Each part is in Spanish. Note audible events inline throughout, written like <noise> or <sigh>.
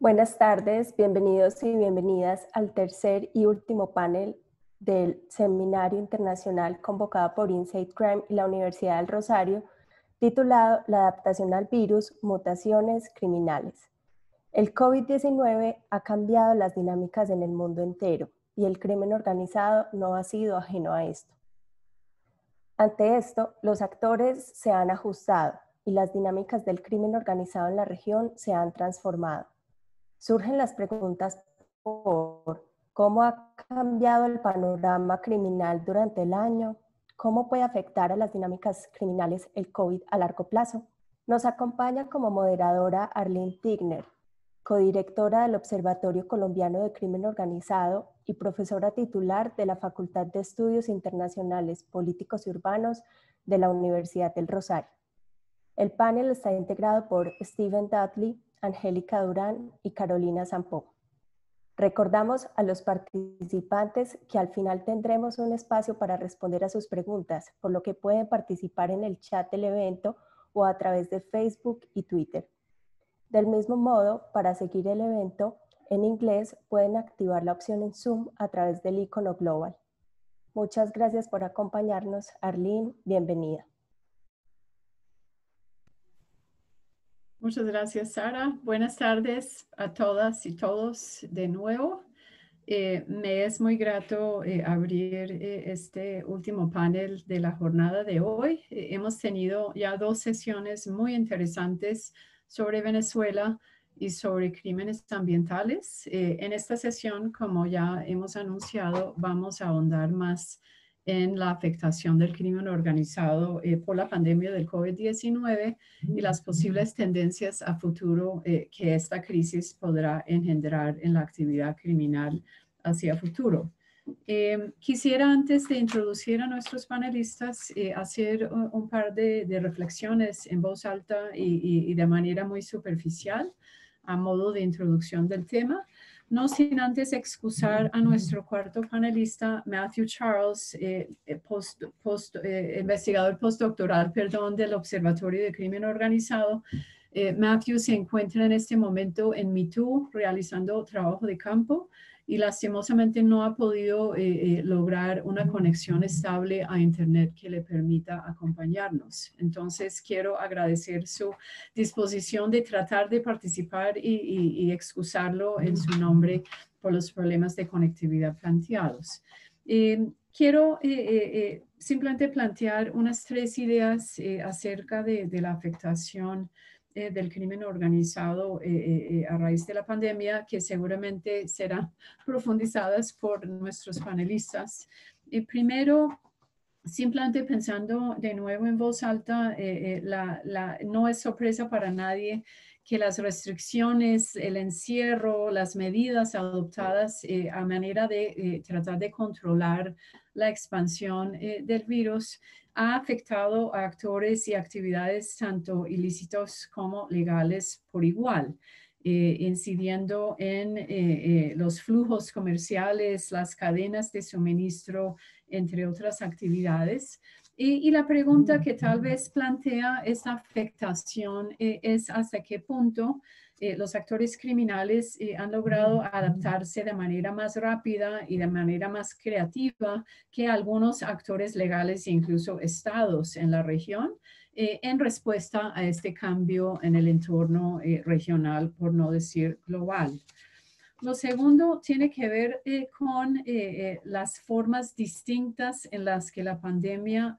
Buenas tardes, bienvenidos y bienvenidas al tercer y último panel del Seminario Internacional convocado por Insight Crime y la Universidad del Rosario, titulado La adaptación al virus, mutaciones criminales. El COVID-19 ha cambiado las dinámicas en el mundo entero y el crimen organizado no ha sido ajeno a esto. Ante esto, los actores se han ajustado y las dinámicas del crimen organizado en la región se han transformado surgen las preguntas por cómo ha cambiado el panorama criminal durante el año, cómo puede afectar a las dinámicas criminales el COVID a largo plazo. Nos acompaña como moderadora Arlene Tigner, codirectora del Observatorio Colombiano de Crimen Organizado y profesora titular de la Facultad de Estudios Internacionales Políticos y Urbanos de la Universidad del Rosario. El panel está integrado por Stephen Dudley, Angélica Durán y Carolina Zampó. Recordamos a los participantes que al final tendremos un espacio para responder a sus preguntas, por lo que pueden participar en el chat del evento o a través de Facebook y Twitter. Del mismo modo, para seguir el evento en inglés pueden activar la opción en Zoom a través del icono global. Muchas gracias por acompañarnos. Arlene, bienvenida. Muchas gracias, Sara. Buenas tardes a todas y todos de nuevo. Eh, me es muy grato eh, abrir eh, este último panel de la jornada de hoy. hemos tenido ya dos sesiones muy interesantes sobre Venezuela y sobre crímenes ambientales. en esta sesión, como ya hemos anunciado, vamos a ahondar más en la afectación del crimen organizado eh, por la pandemia del COVID-19 y las posibles tendencias a futuro eh, que esta crisis podrá engendrar en la actividad criminal hacia futuro. Eh, quisiera antes de introducir a nuestros panelistas hacer un, par de, reflexiones en voz alta y de manera muy superficial a modo de introducción del tema. No sin antes excusar a nuestro cuarto panelista, Matthew Charles, eh, eh, eh, investigador postdoctoral perdón, del Observatorio de Crimen Organizado. Matthew se encuentra en este momento en MeToo realizando trabajo de campo y lastimosamente no ha podido eh, eh, lograr una conexión estable a Internet que le permita acompañarnos. Entonces, quiero agradecer su disposición de tratar de participar y, excusarlo en su nombre por los problemas de conectividad planteados. Eh, quiero simplemente plantear unas tres ideas acerca de, de la afectación eh, del crimen organizado eh, eh, a raíz de la pandemia, que seguramente serán <laughs> profundizadas por nuestros panelistas. primero, simplemente pensando de nuevo en voz alta, no es sorpresa para nadie que las restricciones, el encierro, las medidas adoptadas a manera de tratar de controlar la expansión del virus ha afectado a actores y actividades tanto ilícitos como legales por igual, eh, incidiendo en eh, eh, los flujos comerciales, las cadenas de suministro, entre otras actividades. Y, la pregunta que tal vez plantea esta afectación es hasta qué punto eh, los actores criminales eh, han logrado adaptarse de manera más rápida y de manera más creativa que algunos actores legales e incluso estados en la región eh, en respuesta a este cambio en el entorno regional, por no decir global. Lo segundo tiene que ver con las formas distintas en las que la pandemia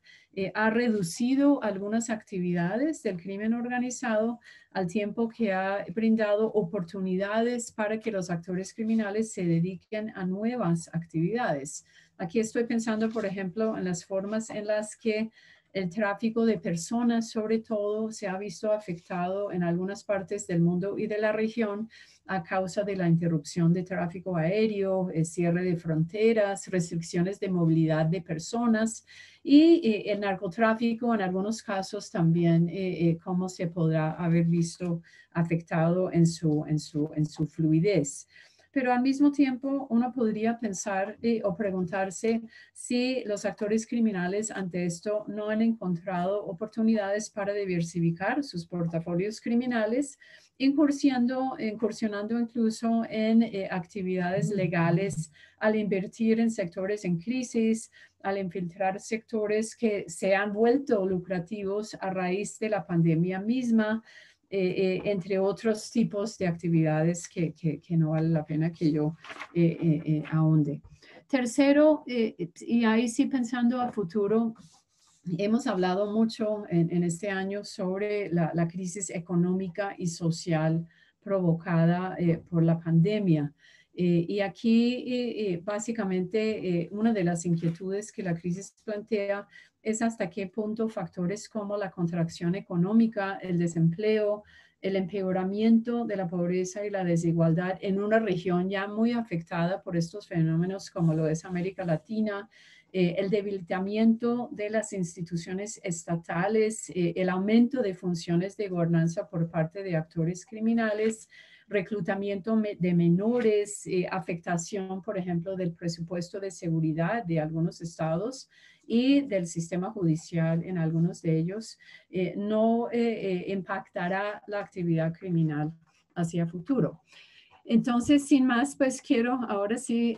ha reducido algunas actividades del crimen organizado al tiempo que ha brindado oportunidades para que los actores criminales se dediquen a nuevas actividades. Aquí estoy pensando, por ejemplo, en las formas en las que el tráfico de personas, sobre todo, se ha visto afectado en algunas partes del mundo y de la región a causa de la interrupción de tráfico aéreo, el cierre de fronteras, restricciones de movilidad de personas y eh, el narcotráfico en algunos casos también, eh, eh, cómo se podrá haber visto afectado en su, en su, en su fluidez pero al mismo tiempo uno podría pensar o preguntarse si los actores criminales ante esto no han encontrado oportunidades para diversificar sus portafolios criminales incursionando, incursionando incluso en eh, actividades legales al invertir en sectores en crisis, al infiltrar sectores que se han vuelto lucrativos a raíz de la pandemia misma, eh, eh, entre otros tipos de actividades que, no vale la pena que yo eh, ahonde. Tercero, y ahí sí pensando a futuro, hemos hablado mucho en, este año sobre la, la, crisis económica y social provocada por la pandemia. y aquí, básicamente, una de las inquietudes que la crisis plantea es hasta qué punto factores como la contracción económica, el desempleo, el empeoramiento de la pobreza y la desigualdad en una región ya muy afectada por estos fenómenos como lo es América Latina, eh, el debilitamiento de las instituciones estatales, eh, el aumento de funciones de gobernanza por parte de actores criminales, reclutamiento de menores, eh, afectación, por ejemplo, del presupuesto de seguridad de algunos estados y del sistema judicial en algunos de ellos, eh, no eh, impactará la actividad criminal hacia futuro. Entonces, sin más, pues quiero ahora sí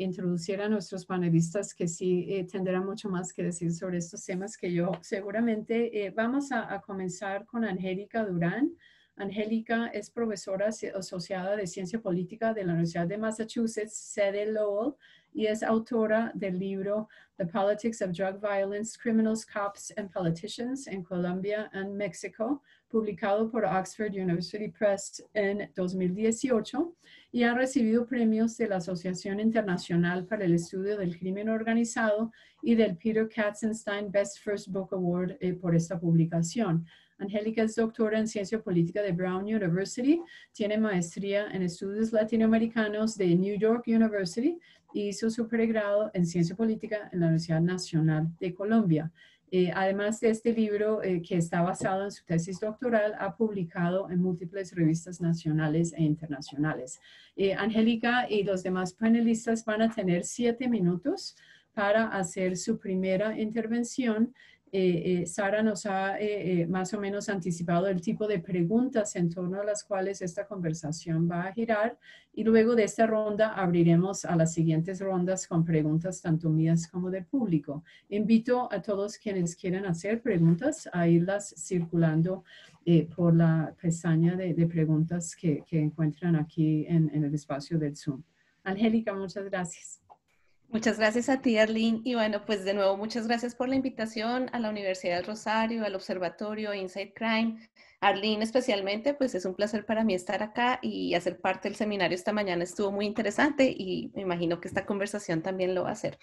introducir a nuestros panelistas que sí tendrán mucho más que decir sobre estos temas que yo seguramente. vamos a, a comenzar con Angélica Durán. Angélica es profesora asociada de Ciencia Política de la Universidad de Massachusetts, sede Lowell, y es autora del libro The Politics of Drug Violence, Criminals, Cops and Politicians in Colombia and Mexico, publicado por Oxford University Press en 2018 y ha recibido premios de la Asociación Internacional para el Estudio del Crimen Organizado y del Peter Katzenstein Best First Book Award eh, por esta publicación. Angélica es doctora en Ciencia Política de Brown University, tiene maestría en Estudios Latinoamericanos de New York University hizo su pregrado en Ciencia Política en la Universidad Nacional de Colombia. Eh, además de este libro, eh, que está basado en su tesis doctoral, ha publicado en múltiples revistas nacionales e internacionales. Eh, Angélica y los demás panelistas van a tener siete minutos para hacer su primera intervención eh, eh, Sara nos ha eh, más o menos anticipado el tipo de preguntas en torno a las cuales esta conversación va a girar y luego de esta ronda abriremos a las siguientes rondas con preguntas tanto mías como del público. Invito a todos quienes quieran hacer preguntas a irlas circulando por la pestaña de, preguntas que, encuentran aquí en, en el espacio del Zoom. Angélica, muchas gracias. Muchas gracias a ti, Arlene. Y bueno, pues de nuevo, muchas gracias por la invitación a la Universidad del Rosario, al Observatorio Inside Crime. Arlene especialmente, pues es un placer para mí estar acá y hacer parte del seminario esta mañana estuvo muy interesante y me imagino que esta conversación también lo va a hacer.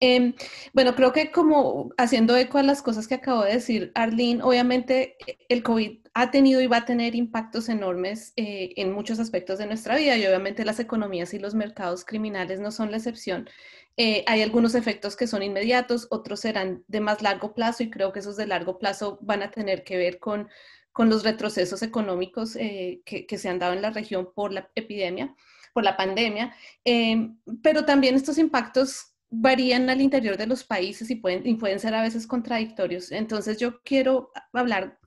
Em, bueno, creo que como haciendo eco a las cosas que acabo de decir, Arlene, obviamente el COVID ha tenido y va a tener impactos enormes eh, en muchos aspectos de nuestra vida y obviamente las economías y los mercados criminales no son la excepción. Eh, hay algunos efectos que son inmediatos, otros serán de más largo plazo y creo que esos de largo plazo van a tener que ver con, con los retrocesos económicos eh, que, que, se han dado en la región por la epidemia, por la pandemia, eh, pero también estos impactos varían al interior de los países y pueden, y pueden ser a veces contradictorios. Entonces yo quiero hablar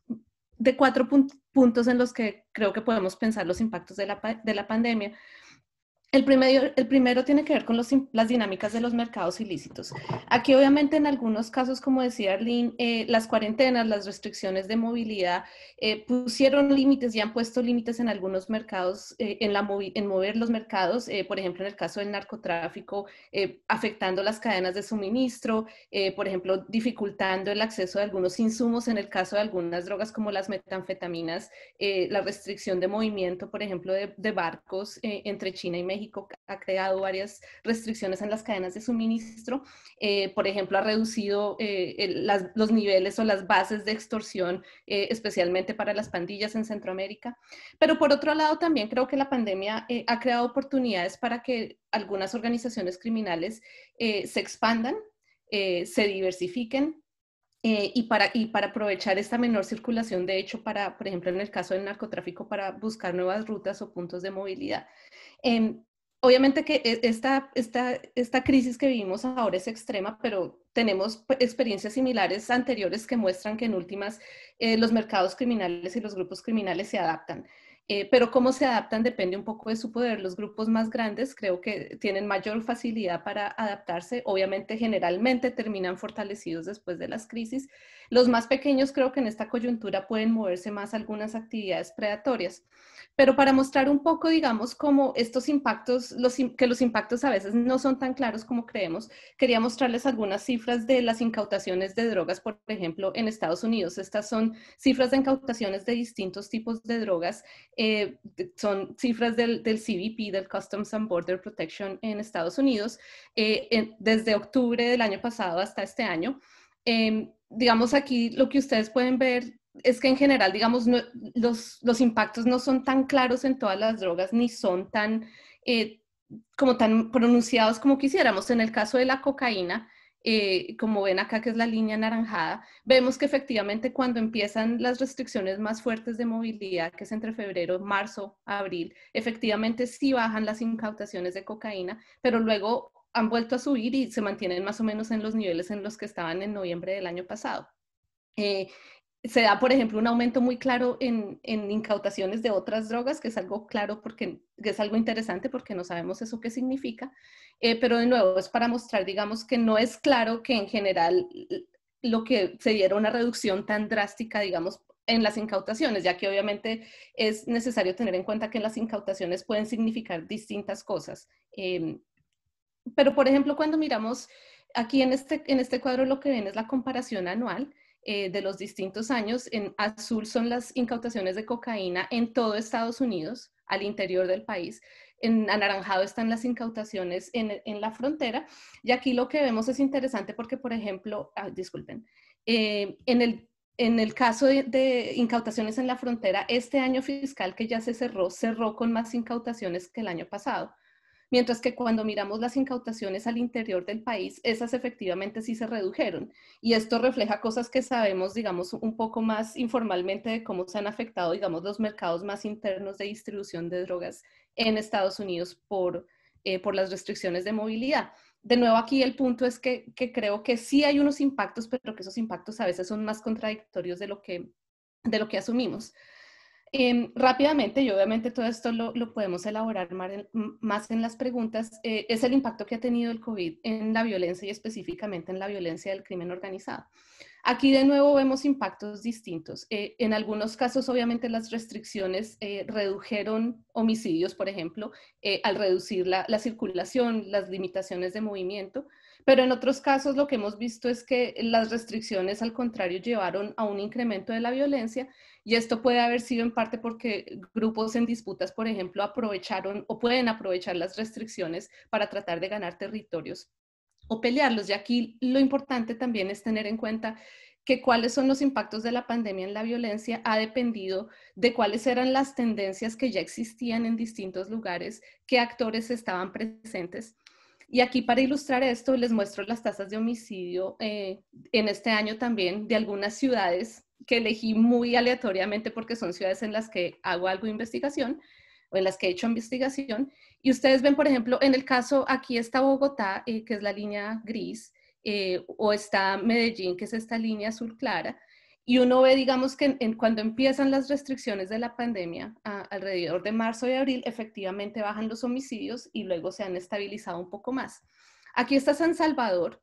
de cuatro puntos en los que creo que podemos pensar los impactos de la, de la pandemia. El primero, el primero tiene que ver con las dinámicas de los mercados ilícitos. Aquí obviamente en algunos casos, como decía Arlene, eh, las cuarentenas, las restricciones de movilidad eh, pusieron límites y han puesto límites en algunos mercados, eh, en, la en mover los mercados, por ejemplo en el caso del narcotráfico, afectando las cadenas de suministro, por ejemplo dificultando el acceso de algunos insumos, en el caso de algunas drogas como las metanfetaminas, la restricción de movimiento, por ejemplo, de, de barcos entre China y México ha creado varias restricciones en las cadenas de suministro. Eh, por ejemplo, ha reducido eh, los niveles o las bases de extorsión, eh, especialmente para las pandillas en Centroamérica. Pero por otro lado, también creo que la pandemia ha creado oportunidades para que algunas organizaciones criminales se expandan, se diversifiquen, y, para, y para aprovechar esta menor circulación, de hecho, para, por ejemplo, en el caso del narcotráfico, para buscar nuevas rutas o puntos de movilidad. Em, obviamente que e, esta, esta, esta crisis que vivimos ahora es extrema, pero tenemos experiencias similares anteriores que muestran que en últimas eh, los mercados criminales y los grupos criminales se adaptan. Eh, pero cómo se adaptan depende un poco de su poder. Los grupos más grandes creo que tienen mayor facilidad para adaptarse. Obviamente, generalmente terminan fortalecidos después de las crisis. Los más pequeños creo que en esta coyuntura pueden moverse más algunas actividades predatorias. Pero para mostrar un poco, digamos, cómo estos impactos, los, que los impactos a veces no son tan claros como creemos, quería mostrarles algunas cifras de las incautaciones de drogas, por ejemplo, en Estados Unidos. Estas son cifras de incautaciones de distintos tipos de drogas eh, son cifras del, del, CBP, del Customs and Border Protection en Estados Unidos, eh, desde octubre del año pasado hasta este año. Em, digamos aquí lo que ustedes pueden ver es que en general, digamos, los, los, impactos no son tan claros en todas las drogas ni son tan, eh, como tan pronunciados como quisiéramos. En el caso de la cocaína, eh, como ven acá que es la línea anaranjada, vemos que efectivamente cuando empiezan las restricciones más fuertes de movilidad, que es entre febrero, marzo, abril, efectivamente sí bajan las incautaciones de cocaína, pero luego han vuelto a subir y se mantienen más o menos en los niveles en los que estaban en noviembre del año pasado. Eh, se da, por ejemplo, un aumento muy claro en, incautaciones de otras drogas, que es algo claro porque es algo interesante porque no sabemos eso qué significa, eh, pero de nuevo es para mostrar, digamos, que no es claro que en general lo que se diera una reducción tan drástica, digamos, en las incautaciones, ya que obviamente es necesario tener en cuenta que las incautaciones pueden significar distintas cosas. Em, pero, por ejemplo, cuando miramos aquí en este, en este cuadro, lo que ven es la comparación anual. Eh, de los distintos años. En azul son las incautaciones de cocaína en todo Estados Unidos, al interior del país. En anaranjado están las incautaciones en, en la frontera. Y aquí lo que vemos es interesante porque, por ejemplo, ah, disculpen, eh, en el en el caso de, de, incautaciones en la frontera, este año fiscal que ya se cerró, cerró con más incautaciones que el año pasado mientras que cuando miramos las incautaciones al interior del país, esas efectivamente sí se redujeron. Y esto refleja cosas que sabemos, digamos, un poco más informalmente de cómo se han afectado, digamos, los mercados más internos de distribución de drogas en Estados Unidos por, eh, por las restricciones de movilidad. De nuevo, aquí el punto es que, que creo que sí hay unos impactos, pero que esos impactos a veces son más contradictorios de lo que, de lo que asumimos. Em, rápidamente, y obviamente todo esto lo, podemos elaborar más en, las preguntas, eh, es el impacto que ha tenido el COVID en la violencia y específicamente en la violencia del crimen organizado. Aquí de nuevo vemos impactos distintos. Eh, en algunos casos, obviamente, las restricciones eh, redujeron homicidios, por ejemplo, al reducir la circulación, las limitaciones de movimiento, pero en otros casos lo que hemos visto es que las restricciones, al contrario, llevaron a un incremento de la violencia y esto puede haber sido en parte porque grupos en disputas, por ejemplo, aprovecharon o pueden aprovechar las restricciones para tratar de ganar territorios o pelearlos. Y aquí lo importante también es tener en cuenta que cuáles son los impactos de la pandemia en la violencia ha dependido de cuáles eran las tendencias que ya existían en distintos lugares, qué actores estaban presentes y aquí para ilustrar esto les muestro las tasas de homicidio eh, en este año también de algunas ciudades que elegí muy aleatoriamente porque son ciudades en las que hago algo de investigación o en las que he hecho investigación. Y ustedes ven, por ejemplo, en el caso, aquí está Bogotá, eh, que es la línea gris, eh, o está Medellín, que es esta línea azul clara. Y uno ve, digamos, que cuando empiezan las restricciones de la pandemia, alrededor de marzo y abril, efectivamente bajan los homicidios y luego se han estabilizado un poco más. Aquí está San Salvador,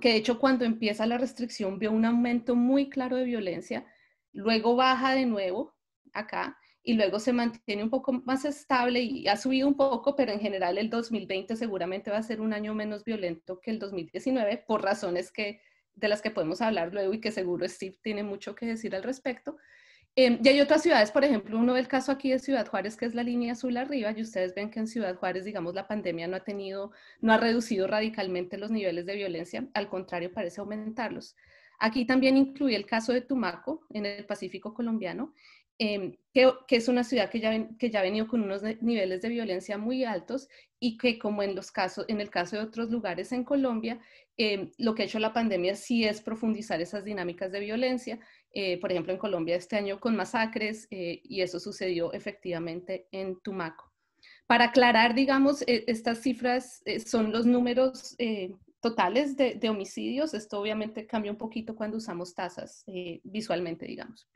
que de hecho cuando empieza la restricción vio un aumento muy claro de violencia, luego baja de nuevo acá y luego se mantiene un poco más estable y ha subido un poco, pero en general el 2020 seguramente va a ser un año menos violento que el 2019 por razones que de las que podemos hablar luego y que seguro Steve tiene mucho que decir al respecto. Eh, y hay otras ciudades, por ejemplo, uno del caso aquí de Ciudad Juárez, que es la línea azul arriba, y ustedes ven que en Ciudad Juárez, digamos, la pandemia no ha tenido, no ha reducido radicalmente los niveles de violencia, al contrario, parece aumentarlos. Aquí también incluye el caso de Tumaco, en el Pacífico colombiano, Em, que, es una ciudad que ya, que ya ha venido con unos niveles de violencia muy altos y que como en, los casos, en el caso de otros lugares en Colombia, em, lo que ha hecho la pandemia sí es profundizar esas dinámicas de violencia. Eh, por ejemplo, en Colombia este año con masacres eh, y eso sucedió efectivamente en Tumaco. Para aclarar, digamos, e, estas cifras eh, son los números totales de, homicidios. Esto obviamente cambia un poquito cuando usamos tasas visualmente, digamos.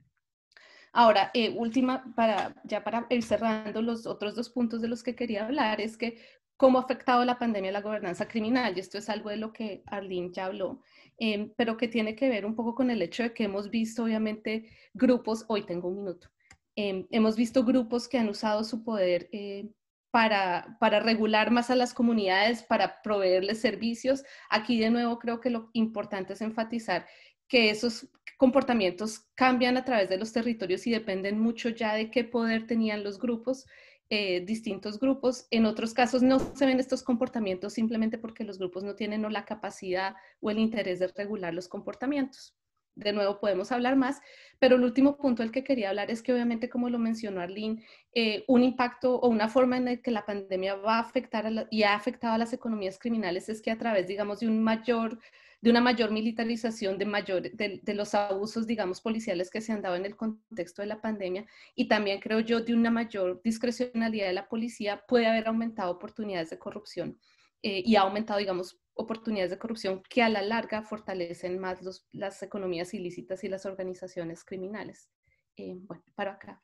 Ahora, última, para, ya para ir cerrando los otros dos puntos de los que quería hablar, es que cómo ha afectado la pandemia a la gobernanza criminal, y esto es algo de lo que Arlene ya habló, em, pero que tiene que ver un poco con el hecho de que hemos visto, obviamente, grupos, hoy tengo un minuto, em, hemos visto grupos que han usado su poder eh, para, para, regular más a las comunidades, para proveerles servicios. Aquí de nuevo creo que lo importante es enfatizar que esos comportamientos cambian a través de los territorios y dependen mucho ya de qué poder tenían los grupos, eh, distintos grupos. En otros casos no se ven estos comportamientos simplemente porque los grupos no tienen la capacidad o el interés de regular los comportamientos. De nuevo podemos hablar más, pero el último punto del que quería hablar es que obviamente, como lo mencionó Arlene, eh, un impacto o una forma en la que la pandemia va a afectar y ha afectado a las economías criminales es que a través, digamos, de un mayor de una mayor militarización de, mayor, de, los abusos, digamos, policiales que se han dado en el contexto de la pandemia y también creo yo de una mayor discrecionalidad de la policía puede haber aumentado oportunidades de corrupción eh, y ha aumentado, digamos, oportunidades de corrupción que a la larga fortalecen más los, las economías ilícitas y las organizaciones criminales. Eh, bueno, para acá.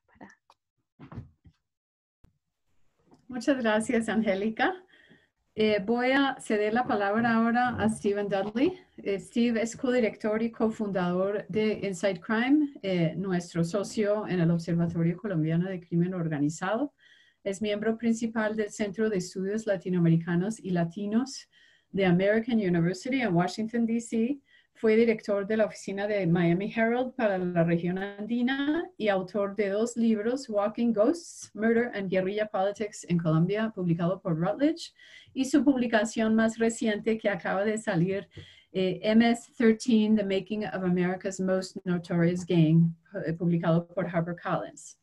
Muchas gracias, Angélica. Eh, voy a ceder la palabra ahora a Steven Dudley. Eh, Steve es codirector y cofundador de Inside Crime, eh, nuestro socio en el Observatorio Colombiano de Crimen Organizado. Es miembro principal del Centro de Estudios Latinoamericanos y Latinos de American University en Washington, D.C., fue director de la oficina de Miami Herald para la región andina y autor de dos libros, Walking Ghosts, Murder and Guerrilla Politics in Colombia, publicado por Rutledge, y su publicación más reciente que acaba de salir, eh, MS-13, The Making of America's Most Notorious Gang, eh, publicado por HarperCollins.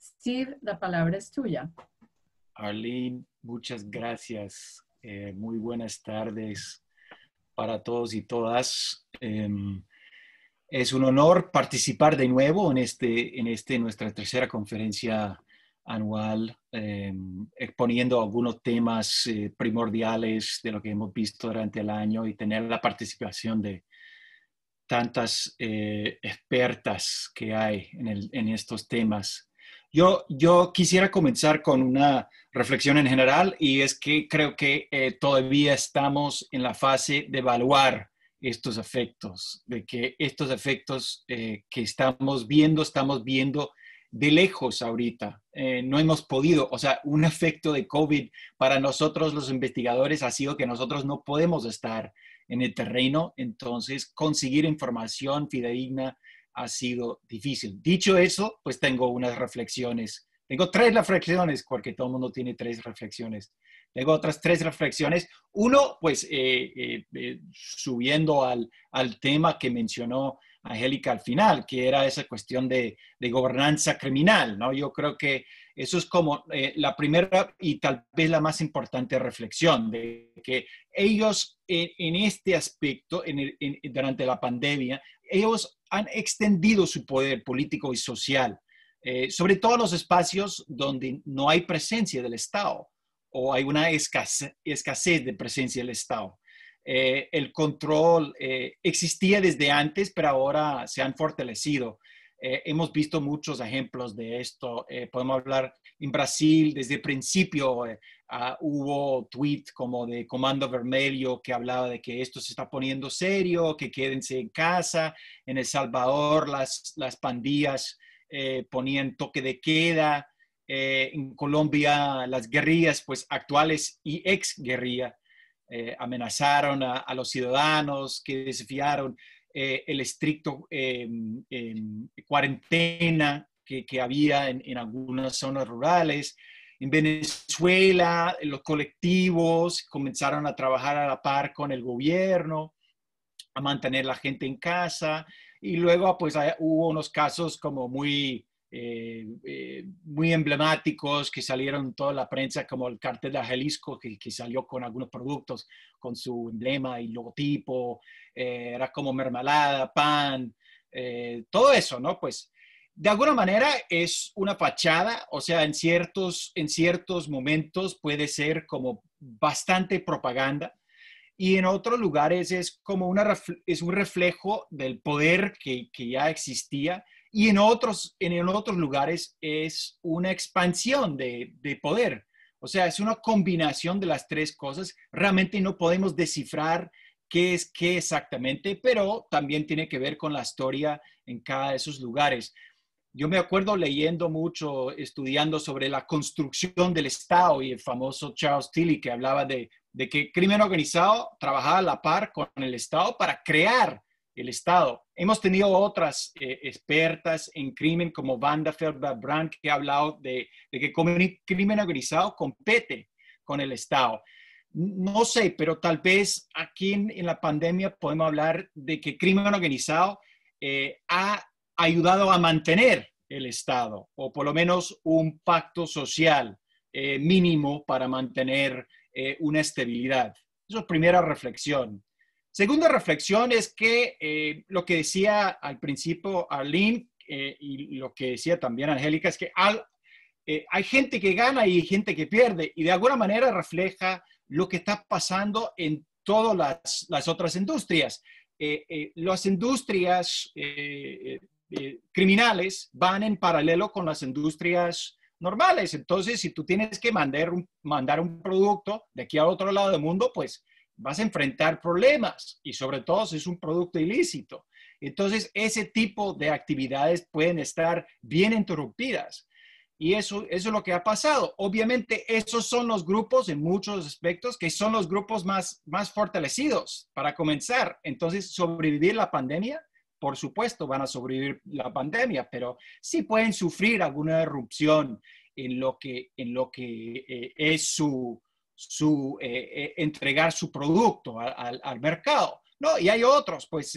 Steve, la palabra es tuya. Arlene, muchas gracias. Eh, muy buenas tardes para todos y todas. Em, es un honor participar de nuevo en, este, en este, nuestra tercera conferencia anual, em, exponiendo algunos temas eh, primordiales de lo que hemos visto durante el año y tener la participación de tantas eh, expertas que hay en, en estos temas. Yo, yo quisiera comenzar con una reflexión en general y es que creo que eh, todavía estamos en la fase de evaluar estos efectos, de que estos efectos eh, que estamos viendo, estamos viendo de lejos ahorita. Eh, no hemos podido, o sea, un efecto de COVID para nosotros los investigadores ha sido que nosotros no podemos estar en el terreno, entonces conseguir información fidedigna ha sido difícil. Dicho eso, pues tengo unas reflexiones. Tengo tres reflexiones, porque todo el mundo tiene tres reflexiones. Tengo otras tres reflexiones. Uno, pues eh, eh, eh, subiendo al, al, tema que mencionó Angélica al final, que era esa cuestión de, de, gobernanza criminal, ¿no? Yo creo que eso es como la primera y tal vez la más importante reflexión, de que ellos en, este aspecto, en durante la pandemia, ellos han extendido su poder político y social, eh, sobre todo en los espacios donde no hay presencia del Estado o hay una escasez, de presencia del Estado. Eh, el control eh, existía desde antes, pero ahora se han fortalecido. hemos visto muchos ejemplos de esto. podemos hablar en Brasil, desde el principio ah, hubo tweet como de Comando Vermelho que hablaba de que esto se está poniendo serio, que quédense en casa. En El Salvador las, las pandillas eh, ponían toque de queda. Eh, en Colombia las guerrillas, pues actuales y ex guerrilla, eh, amenazaron a, los ciudadanos que desafiaron el estricto em, em, cuarentena que, había en, algunas zonas rurales. En Venezuela, los colectivos comenzaron a trabajar a la par con el gobierno, a mantener la gente en casa. Y luego, pues, hubo unos casos como muy, eh, eh, muy emblemáticos que salieron en toda la prensa, como el cartel de Jalisco, que, que salió con algunos productos con su emblema y logotipo, eh, era como mermelada, pan, todo eso, ¿no? Pues de alguna manera es una fachada, o sea, en ciertos, en ciertos momentos puede ser como bastante propaganda y en otros lugares es como una, es un reflejo del poder que, que ya existía y en otros, en otros lugares es una expansión de, de poder. O sea, es una combinación de las tres cosas. Realmente no podemos descifrar qué es qué exactamente, pero también tiene que ver con la historia en cada de esos lugares. Yo me acuerdo leyendo mucho, estudiando sobre la construcción del Estado y el famoso Charles Tilly que hablaba de, de que crimen organizado trabajaba a la par con el Estado para crear el Estado. Hemos tenido otras eh, expertas en crimen como Wanda Feldberg-Brand que ha hablado de, de que crimen organizado compete con el Estado. No sé, pero tal vez aquí en, la pandemia podemos hablar de que crimen organizado eh, ha ayudado a mantener el Estado, o por lo menos un pacto social eh, mínimo para mantener una estabilidad. Eso es primera reflexión. Segunda reflexión es que eh, lo que decía al principio Arlene eh, y lo que decía también Angélica es que eh, hay gente que gana y gente que pierde y de alguna manera refleja lo que está pasando en todas las, otras industrias. las industrias criminales van en paralelo con las industrias normales. Entonces, si tú tienes que mandar un, mandar un producto de aquí a otro lado del mundo, pues vas a enfrentar problemas y sobre todo si es un producto ilícito. Entonces, ese tipo de actividades pueden estar bien interrumpidas. Y eso, eso es lo que ha pasado. Obviamente, esos son los grupos en muchos aspectos que son los grupos más, más fortalecidos para comenzar. Entonces, sobrevivir la pandemia, por supuesto, van a sobrevivir la pandemia, pero sí pueden sufrir alguna erupción en lo que, en lo que eh, es su, su, eh, eh, entregar su producto al mercado. No, y hay otros, pues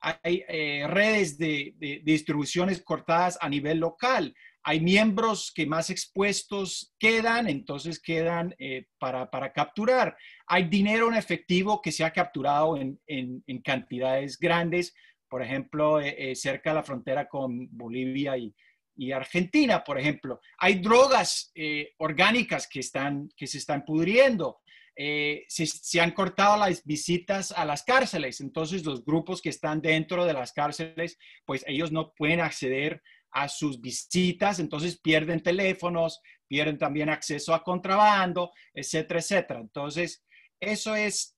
hay redes de, distribuciones cortadas a nivel local. Hay miembros que más expuestos quedan, entonces quedan para, capturar. Hay dinero en efectivo que se ha capturado en, en cantidades grandes, por ejemplo, cerca de la frontera con Bolivia y, y Argentina, por ejemplo. Hay drogas eh, orgánicas que, están, que se están pudriendo. Eh, se, han cortado las visitas a las cárceles. Entonces, los grupos que están dentro de las cárceles, pues ellos no pueden acceder a sus visitas, entonces pierden teléfonos, pierden también acceso a contrabando, etcétera, etcétera. Entonces, eso es, eh,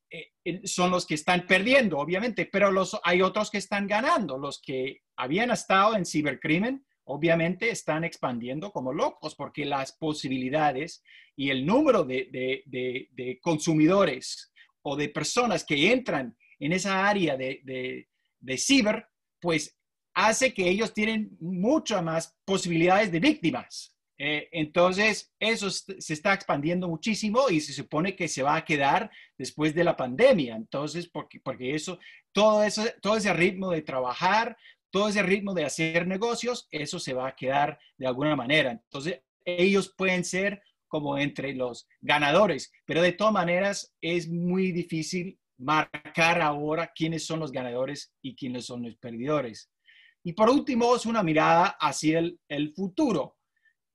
son los que están perdiendo, obviamente, pero los, hay otros que están ganando, los que habían estado en cibercrimen, obviamente están expandiendo como locos porque las posibilidades y el número de, consumidores o de personas que entran en esa área de, ciber, pues hace que ellos tienen muchas más posibilidades de víctimas. Eh, entonces, eso se está expandiendo muchísimo y se supone que se va a quedar después de la pandemia. Entonces, porque, porque eso, todo, eso, todo ese ritmo de trabajar, todo ese ritmo de hacer negocios, eso se va a quedar de alguna manera. Entonces, ellos pueden ser como entre los ganadores, pero de todas maneras es muy difícil marcar ahora quiénes son los ganadores y quiénes son los perdedores. Y por último, es una mirada hacia el, futuro.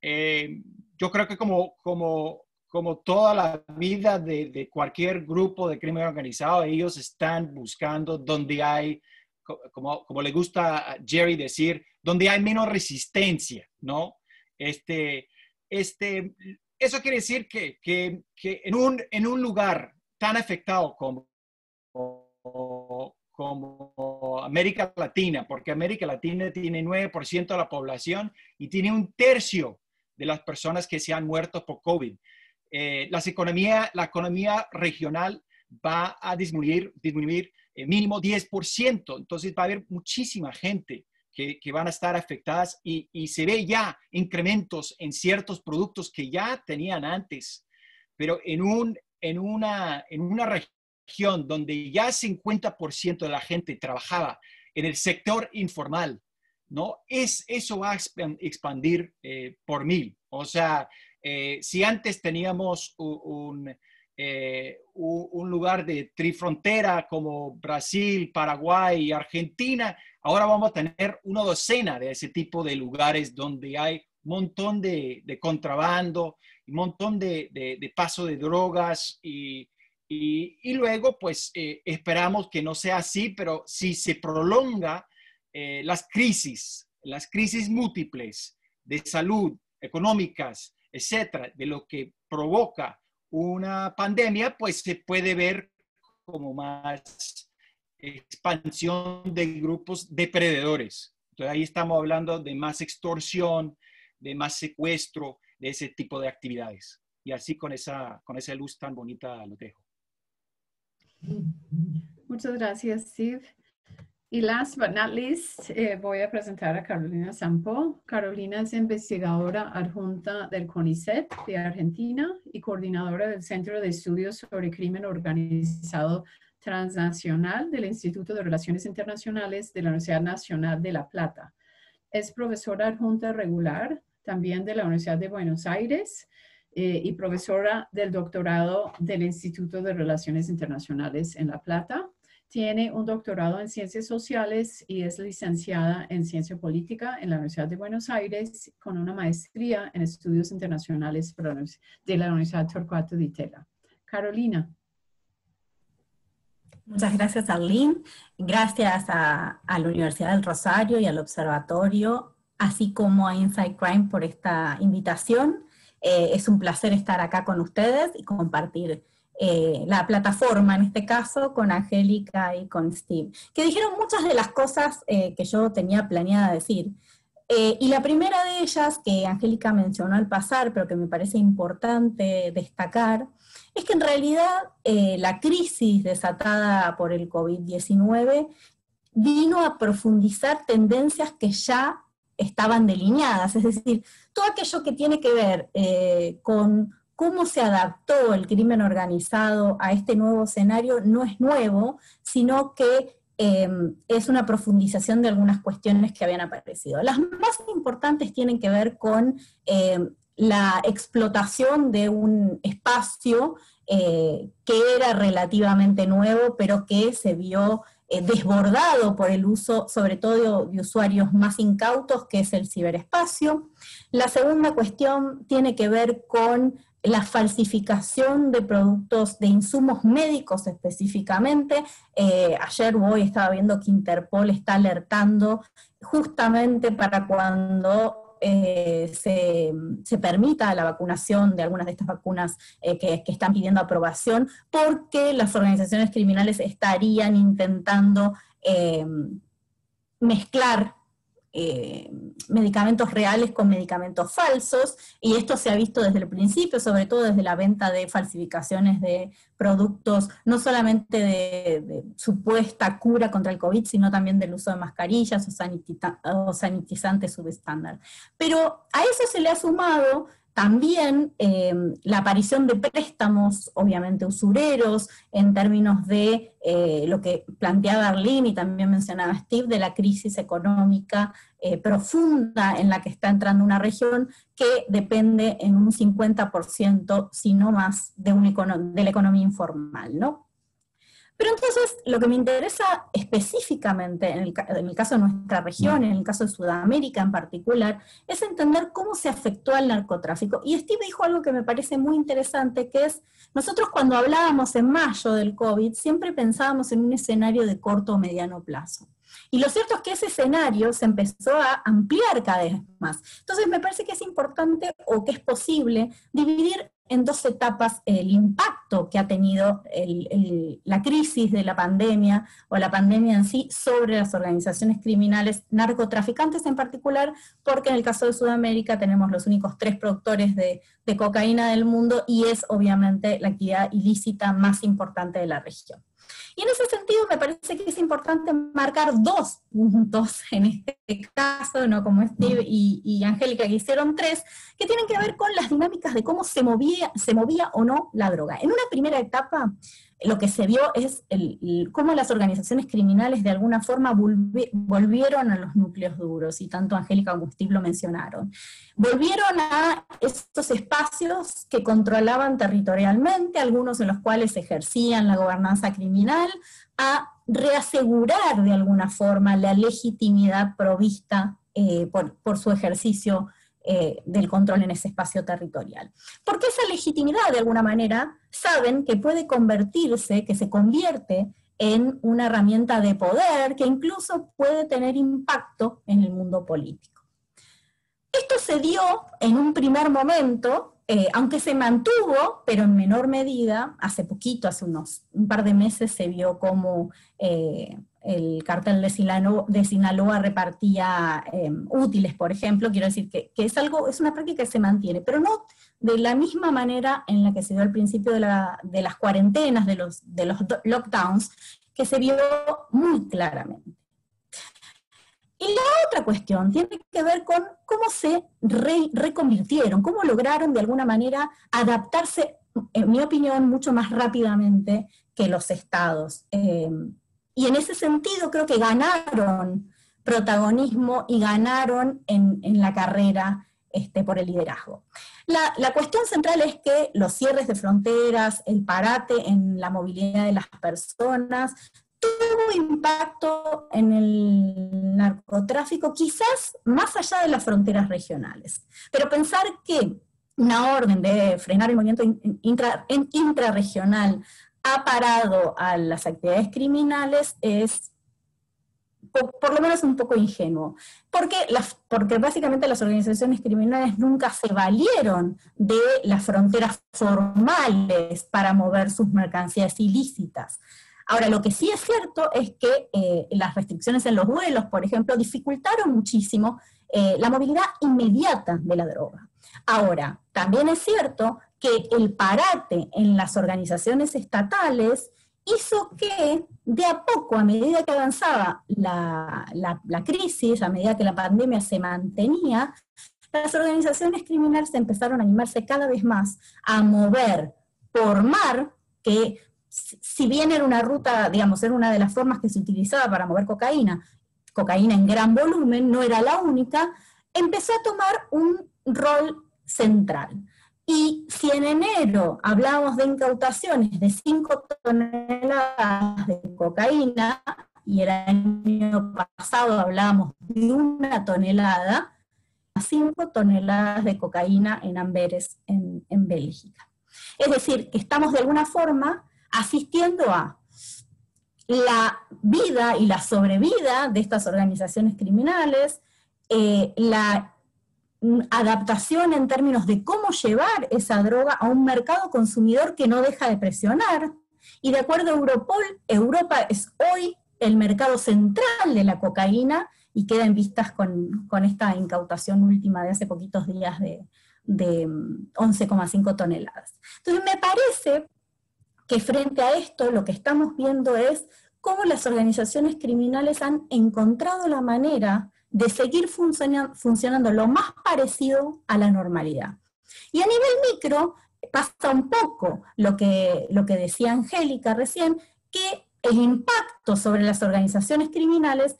Eh, yo creo que como, como, como toda la vida de, cualquier grupo de crimen organizado, ellos están buscando donde hay como, como le gusta a Jerry decir, donde hay menos resistencia, ¿no? Este, este, eso quiere decir que, que, que en, un, en un lugar tan afectado como, como América Latina, porque América Latina tiene 9% de la población y tiene un tercio de las personas que se han muerto por COVID. Eh, las economía, la economía regional va a disminuir, disminuir eh, mínimo 10%. Entonces va a haber muchísima gente que, que van a estar afectadas y, y, se ve ya incrementos en ciertos productos que ya tenían antes, pero en, un, en, una, en una región donde ya 50% de la gente trabajaba en el sector informal, ¿no? Es, eso va a expandir eh, por mil. O sea, eh, si antes teníamos un eh, un lugar de trifrontera como Brasil, Paraguay y Argentina, ahora vamos a tener una docena de ese tipo de lugares donde hay un montón de, contrabando, un montón de, paso de drogas y, y, luego pues esperamos que no sea así, pero si se prolonga eh, las crisis las crisis múltiples de salud, económicas, etcétera, de lo que provoca una pandemia, pues se puede ver como más expansión de grupos depredadores. Entonces ahí estamos hablando de más extorsión, de más secuestro, de ese tipo de actividades. Y así con esa, con esa luz tan bonita lo dejo. Muchas gracias, Steve. Y last but not least, eh, voy a presentar a Carolina Sampo. Carolina es investigadora adjunta del CONICET de Argentina y coordinadora del Centro de Estudios sobre Crimen Organizado Transnacional del Instituto de Relaciones Internacionales de la Universidad Nacional de La Plata. Es profesora adjunta regular también de la Universidad de Buenos Aires eh, y profesora del doctorado del Instituto de Relaciones Internacionales en La Plata. Tiene un doctorado en Ciencias Sociales y es licenciada en Ciencia Política en la Universidad de Buenos Aires con una maestría en Estudios Internacionales de la Universidad Torcuato Di Tella. Carolina. Muchas gracias, Arlene. Gracias a, a, la Universidad del Rosario y al Observatorio, así como a Inside Crime por esta invitación. Eh, es un placer estar acá con ustedes y compartir eh, la plataforma, en este caso, con Angélica y con Steve, que dijeron muchas de las cosas eh, que yo tenía planeada decir. Eh, y la primera de ellas, que Angélica mencionó al pasar, pero que me parece importante destacar, es que en realidad la crisis desatada por el COVID-19 vino a profundizar tendencias que ya estaban delineadas, es decir, todo aquello que tiene que ver con cómo se adaptó el crimen organizado a este nuevo escenario no es nuevo, sino que em, es una profundización de algunas cuestiones que habían aparecido. Las más importantes tienen que ver con em, la explotación de un espacio eh, que era relativamente nuevo, pero que se vio eh, desbordado por el uso, sobre todo de, usuarios más incautos, que es el ciberespacio. La segunda cuestión tiene que ver con la falsificación de productos, de insumos médicos específicamente. Eh, ayer hoy estaba viendo que Interpol está alertando justamente para cuando eh, se, permita la vacunación de algunas de estas vacunas eh, que, que, están pidiendo aprobación, porque las organizaciones criminales estarían intentando mezclar eh, medicamentos reales con medicamentos falsos, y esto se ha visto desde el principio, sobre todo desde la venta de falsificaciones de productos, no solamente de, supuesta cura contra el COVID, sino también del uso de mascarillas o, o sanitizantes subestándar. Pero a eso se le ha sumado también em, la aparición de préstamos, obviamente usureros, en términos de eh, lo que planteaba Arlene y también mencionaba Steve, de la crisis económica eh, profunda en la que está entrando una región que depende en un 50%, si no más, de, de la economía informal, ¿no? Pero entonces, lo que me interesa específicamente en el, caso de nuestra región, en el caso de Sudamérica en particular, es entender cómo se afectó al narcotráfico. Y Steve dijo algo que me parece muy interesante, que es, nosotros cuando hablábamos en mayo del COVID, siempre pensábamos en un escenario de corto o mediano plazo. Y lo cierto es que ese escenario se empezó a ampliar cada vez más. Entonces me parece que es importante o que es posible dividir en dos etapas el impacto que ha tenido la crisis de la pandemia o la pandemia en sí sobre las organizaciones criminales narcotraficantes en particular, porque en el caso de Sudamérica tenemos los únicos tres productores de, de cocaína del mundo y es obviamente la actividad ilícita más importante de la región. Y en ese sentido me parece que es importante marcar dos puntos en este caso, ¿no? como Steve y, y Angélica que hicieron tres, que tienen que ver con las dinámicas de cómo se movía, se movía o no la droga. En una primera etapa, lo que se vio es el, cómo las organizaciones criminales de alguna forma volvieron a los núcleos duros, y tanto Angélica Steve lo mencionaron. Volvieron a estos espacios que controlaban territorialmente, algunos en los cuales ejercían la gobernanza criminal, a reasegurar de alguna forma la legitimidad provista eh, por, por su ejercicio eh, del control en ese espacio territorial. Porque esa legitimidad, de alguna manera, saben que puede convertirse, que se convierte en una herramienta de poder que incluso puede tener impacto en el mundo político. Esto se dio en un primer momento, eh, aunque se mantuvo, pero en menor medida, hace poquito, hace unos un par de meses, se vio como eh, el cartel de Sinaloa, repartía eh, útiles, por ejemplo, quiero decir que, es algo, es una práctica que se mantiene, pero no de la misma manera en la que se dio al principio de, las cuarentenas, de los, lockdowns, que se vio muy claramente. Y la otra cuestión tiene que ver con cómo se reconvirtieron, cómo lograron de alguna manera adaptarse, en mi opinión, mucho más rápidamente que los estados. Eh, y en ese sentido creo que ganaron protagonismo y ganaron en, la carrera este, por el liderazgo. La, la, cuestión central es que los cierres de fronteras, el parate en la movilidad de las personas, tuvo impacto en el narcotráfico, quizás más allá de las fronteras regionales. Pero pensar que una orden de frenar el movimiento intra, intrarregional ha parado a las actividades criminales es por, lo menos un poco ingenuo, porque, las, porque básicamente las organizaciones criminales nunca se valieron de las fronteras formales para mover sus mercancías ilícitas. Ahora, lo que sí es cierto es que eh, las restricciones en los vuelos, por ejemplo, dificultaron muchísimo eh, la movilidad inmediata de la droga. Ahora, también es cierto que el parate en las organizaciones estatales hizo que de a poco, a medida que avanzaba la, la, crisis, a medida que la pandemia se mantenía, las organizaciones criminales empezaron a animarse cada vez más a mover por mar, que si bien era una ruta, digamos, era una de las formas que se utilizaba para mover cocaína, cocaína en gran volumen, no era la única, empezó a tomar un rol central. Y si en enero hablamos de incautaciones de 5 toneladas de cocaína, y el año pasado hablábamos de una tonelada, 5 toneladas de cocaína en Amberes, en, en Bélgica. Es decir, que estamos de alguna forma asistiendo a la vida y la sobrevida de estas organizaciones criminales, eh, la adaptación en términos de cómo llevar esa droga a un mercado consumidor que no deja de presionar. Y de acuerdo a Europol, Europa es hoy el mercado central de la cocaína y queda en vistas con, esta incautación última de hace poquitos días de, de 11,5 mm, toneladas. Entonces me parece que frente a esto lo que estamos viendo es cómo las organizaciones criminales han encontrado la manera de seguir funcionando lo más parecido a la normalidad. Y a nivel micro pasa un poco lo que, lo que decía Angélica recién, que el impacto sobre las organizaciones criminales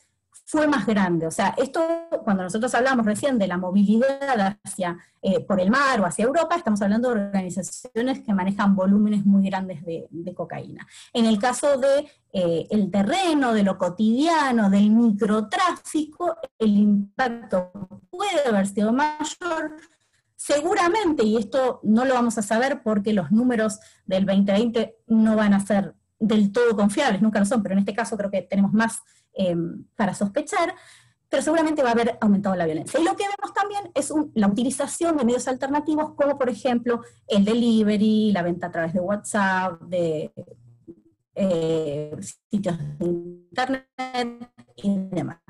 fue más grande. O sea, esto, cuando nosotros hablamos recién de la movilidad hacia, eh, por el mar o hacia Europa, estamos hablando de organizaciones que manejan volúmenes muy grandes de, cocaína. En el caso de eh, el terreno, de lo cotidiano, del microtráfico, el impacto puede haber sido mayor, seguramente, y esto no lo vamos a saber porque los números del 2020 no van a ser del todo confiables, nunca lo son, pero en este caso creo que tenemos más Em, para sospechar, pero seguramente va a haber aumentado la violencia. Y lo que vemos también es la utilización de medios alternativos como por ejemplo el delivery, la venta a través de WhatsApp, de eh, sitios de internet y demás.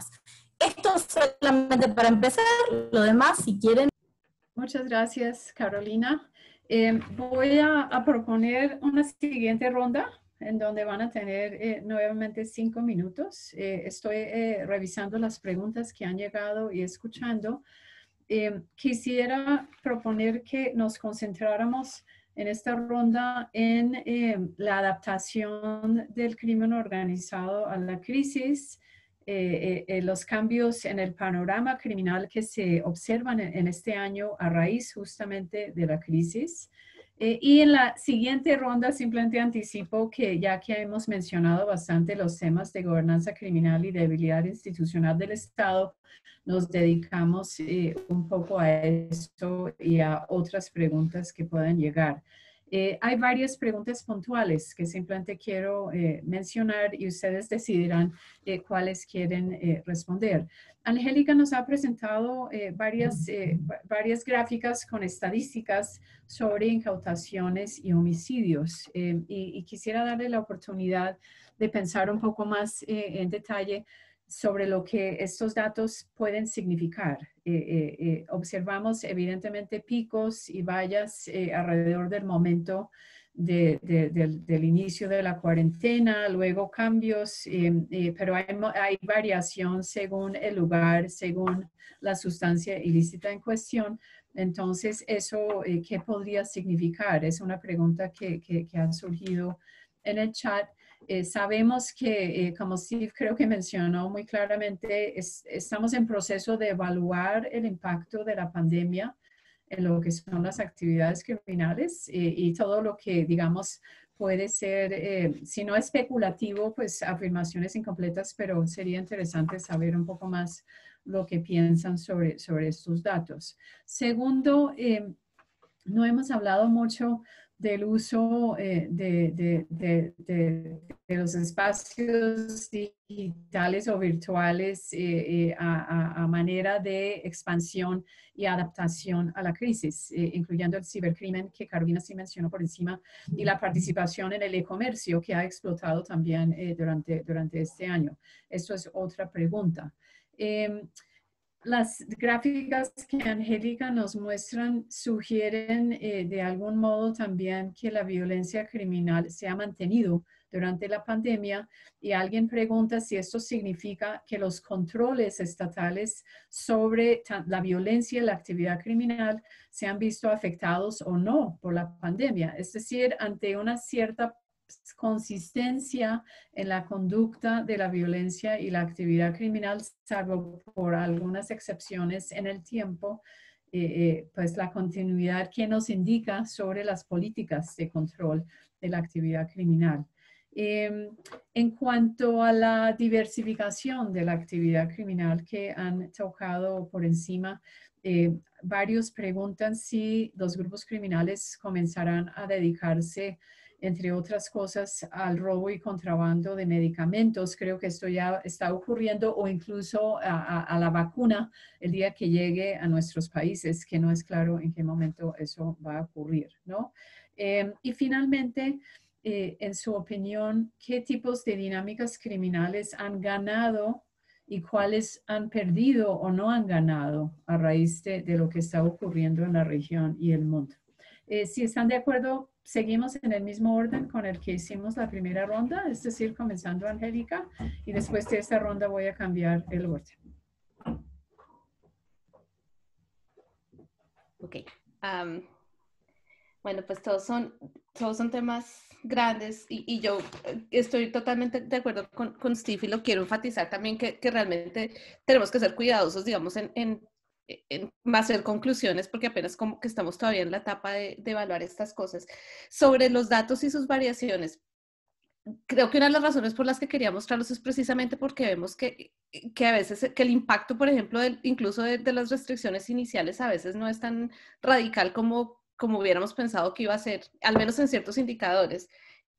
Esto solamente para empezar, lo demás si quieren. Muchas gracias Carolina. Eh, voy a proponer una siguiente ronda en donde van a tener eh, nuevamente cinco minutos. Eh, estoy eh, revisando las preguntas que han llegado y escuchando. quisiera proponer que nos concentráramos en esta ronda en la adaptación del crimen organizado a la crisis, los cambios en el panorama criminal que se observan en este año a raíz justamente de la crisis. Eh, y en la siguiente ronda simplemente anticipo que ya que hemos mencionado bastante los temas de gobernanza criminal y debilidad institucional del Estado, nos dedicamos eh, un poco a esto y a otras preguntas que puedan llegar. Eh, hay varias preguntas puntuales que simplemente quiero eh, mencionar y ustedes decidirán eh, cuáles quieren responder. Angélica nos ha presentado varias, varias gráficas con estadísticas sobre incautaciones y homicidios y, y, quisiera darle la oportunidad de pensar un poco más en detalle sobre lo que estos datos pueden significar. Eh, eh, eh, observamos evidentemente picos y vallas alrededor del momento del, inicio de la cuarentena, luego cambios, pero hay, variación según el lugar, según la sustancia ilícita en cuestión. Entonces, ¿eso qué podría significar? Es una pregunta que, que, que ha surgido en el chat. Eh, sabemos que, eh, como Steve creo que mencionó muy claramente, estamos en proceso de evaluar el impacto de la pandemia en lo que son las actividades criminales eh, y todo lo que, digamos, puede ser, si no especulativo, pues afirmaciones incompletas, pero sería interesante saber un poco más lo que piensan sobre, sobre estos datos. Segundo, no hemos hablado mucho del uso eh, de, los espacios digitales o virtuales eh, eh, a, manera de expansión y adaptación a la crisis, incluyendo el cibercrimen que Carolina sí mencionó por encima y la participación en el e-comercio que ha explotado también durante, durante este año. Esto es otra pregunta. Las gráficas que Angélica nos muestran sugieren eh, de algún modo también que la violencia criminal se ha mantenido durante la pandemia y alguien pregunta si esto significa que los controles estatales sobre la violencia y la actividad criminal se han visto afectados o no por la pandemia. Es decir, ante una cierta consistencia en la conducta de la violencia y la actividad criminal, salvo por algunas excepciones en el tiempo, eh, eh, pues la continuidad que nos indica sobre las políticas de control de la actividad criminal. Em, en cuanto a la diversificación de la actividad criminal que han tocado por encima, eh, varios preguntan si los grupos criminales comenzarán a dedicarse entre otras cosas, al robo y contrabando de medicamentos. Creo que esto ya está ocurriendo o incluso a, la vacuna el día que llegue a nuestros países, que no es claro en qué momento eso va a ocurrir, ¿no? Em, y finalmente, eh, en su opinión, ¿qué tipos de dinámicas criminales han ganado y cuáles han perdido o no han ganado a raíz de, lo que está ocurriendo en la región y el mundo? Eh, si están de acuerdo, seguimos en el mismo orden con el que hicimos la primera ronda, es decir, comenzando Angélica, y después de esta ronda voy a cambiar el orden. Ok. bueno, pues todos son, todos son temas grandes y, yo eh, estoy totalmente de acuerdo con, con, Steve y lo quiero enfatizar también que, que realmente tenemos que ser cuidadosos, digamos, en, en en hacer conclusiones porque apenas como que estamos todavía en la etapa de, evaluar estas cosas. Sobre los datos y sus variaciones, creo que una de las razones por las que quería mostrarlos es precisamente porque vemos que, que a veces que el impacto, por ejemplo, incluso de, las restricciones iniciales a veces no es tan radical como, como hubiéramos pensado que iba a ser, al menos en ciertos indicadores.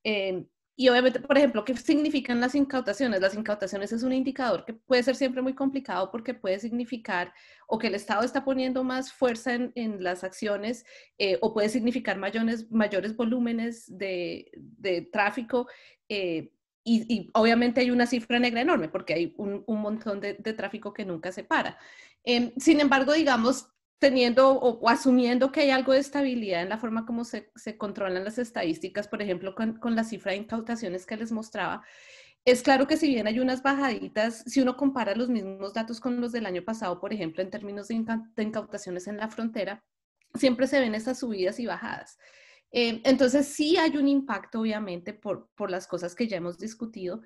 Eh, y obviamente, por ejemplo, ¿qué significan las incautaciones? Las incautaciones es un indicador que puede ser siempre muy complicado porque puede significar o que el Estado está poniendo más fuerza en, en las acciones eh, o puede significar mayores, mayores volúmenes de, de tráfico. Eh, y, y, obviamente hay una cifra negra enorme porque hay un, un montón de, de, tráfico que nunca se para. Eh, sin embargo, digamos, teniendo o, asumiendo que hay algo de estabilidad en la forma como se, se controlan las estadísticas, por ejemplo, con, con, la cifra de incautaciones que les mostraba, es claro que si bien hay unas bajaditas, si uno compara los mismos datos con los del año pasado, por ejemplo, en términos de, incautaciones en la frontera, siempre se ven esas subidas y bajadas. Eh, entonces sí hay un impacto, obviamente, por, por las cosas que ya hemos discutido,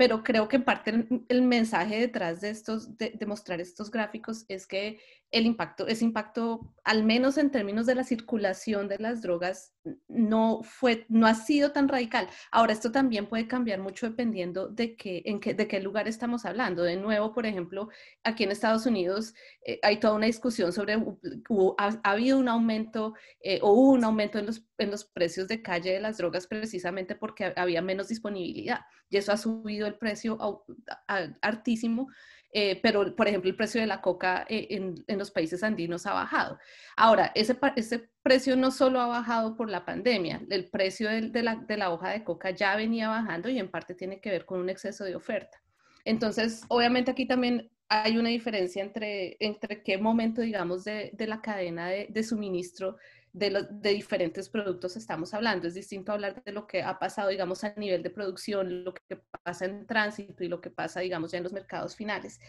pero creo que parte el, mensaje detrás de estos, de, mostrar estos gráficos es que el impacto, ese impacto, al menos en términos de la circulación de las drogas, no fue, no ha sido tan radical. Ahora, esto también puede cambiar mucho dependiendo de qué, en qué, de qué lugar estamos hablando. De nuevo, por ejemplo, aquí en Estados Unidos eh, hay toda una discusión sobre, ha, habido un aumento eh, o hubo un aumento en los, en los precios de calle de las drogas precisamente porque había menos disponibilidad y eso ha subido el precio altísimo, eh, pero por ejemplo el precio de la coca eh, en, los países andinos ha bajado. Ahora, ese, ese precio no solo ha bajado por la pandemia, el precio de, la, de la hoja de coca ya venía bajando y en parte tiene que ver con un exceso de oferta. Entonces, obviamente aquí también hay una diferencia entre, entre qué momento, digamos, de, de la cadena de, de suministro de, diferentes productos estamos hablando. Es distinto hablar de lo que ha pasado, digamos, a nivel de producción, lo que pasa en tránsito y lo que pasa, digamos, ya en los mercados finales.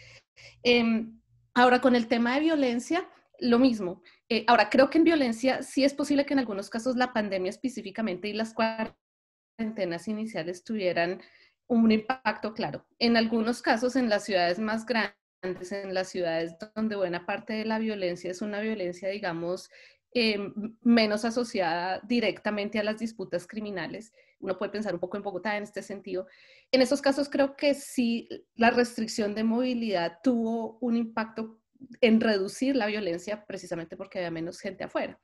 Em, ahora, con el tema de violencia, lo mismo. Eh, ahora, creo que en violencia sí es posible que en algunos casos la pandemia específicamente y las cuarentenas iniciales tuvieran un impacto claro. En algunos casos, en las ciudades más grandes, en las ciudades donde buena parte de la violencia es una violencia, digamos, eh, menos asociada directamente a las disputas criminales. Uno puede pensar un poco en Bogotá en este sentido. En esos casos creo que sí la restricción de movilidad tuvo un impacto en reducir la violencia precisamente porque había menos gente afuera.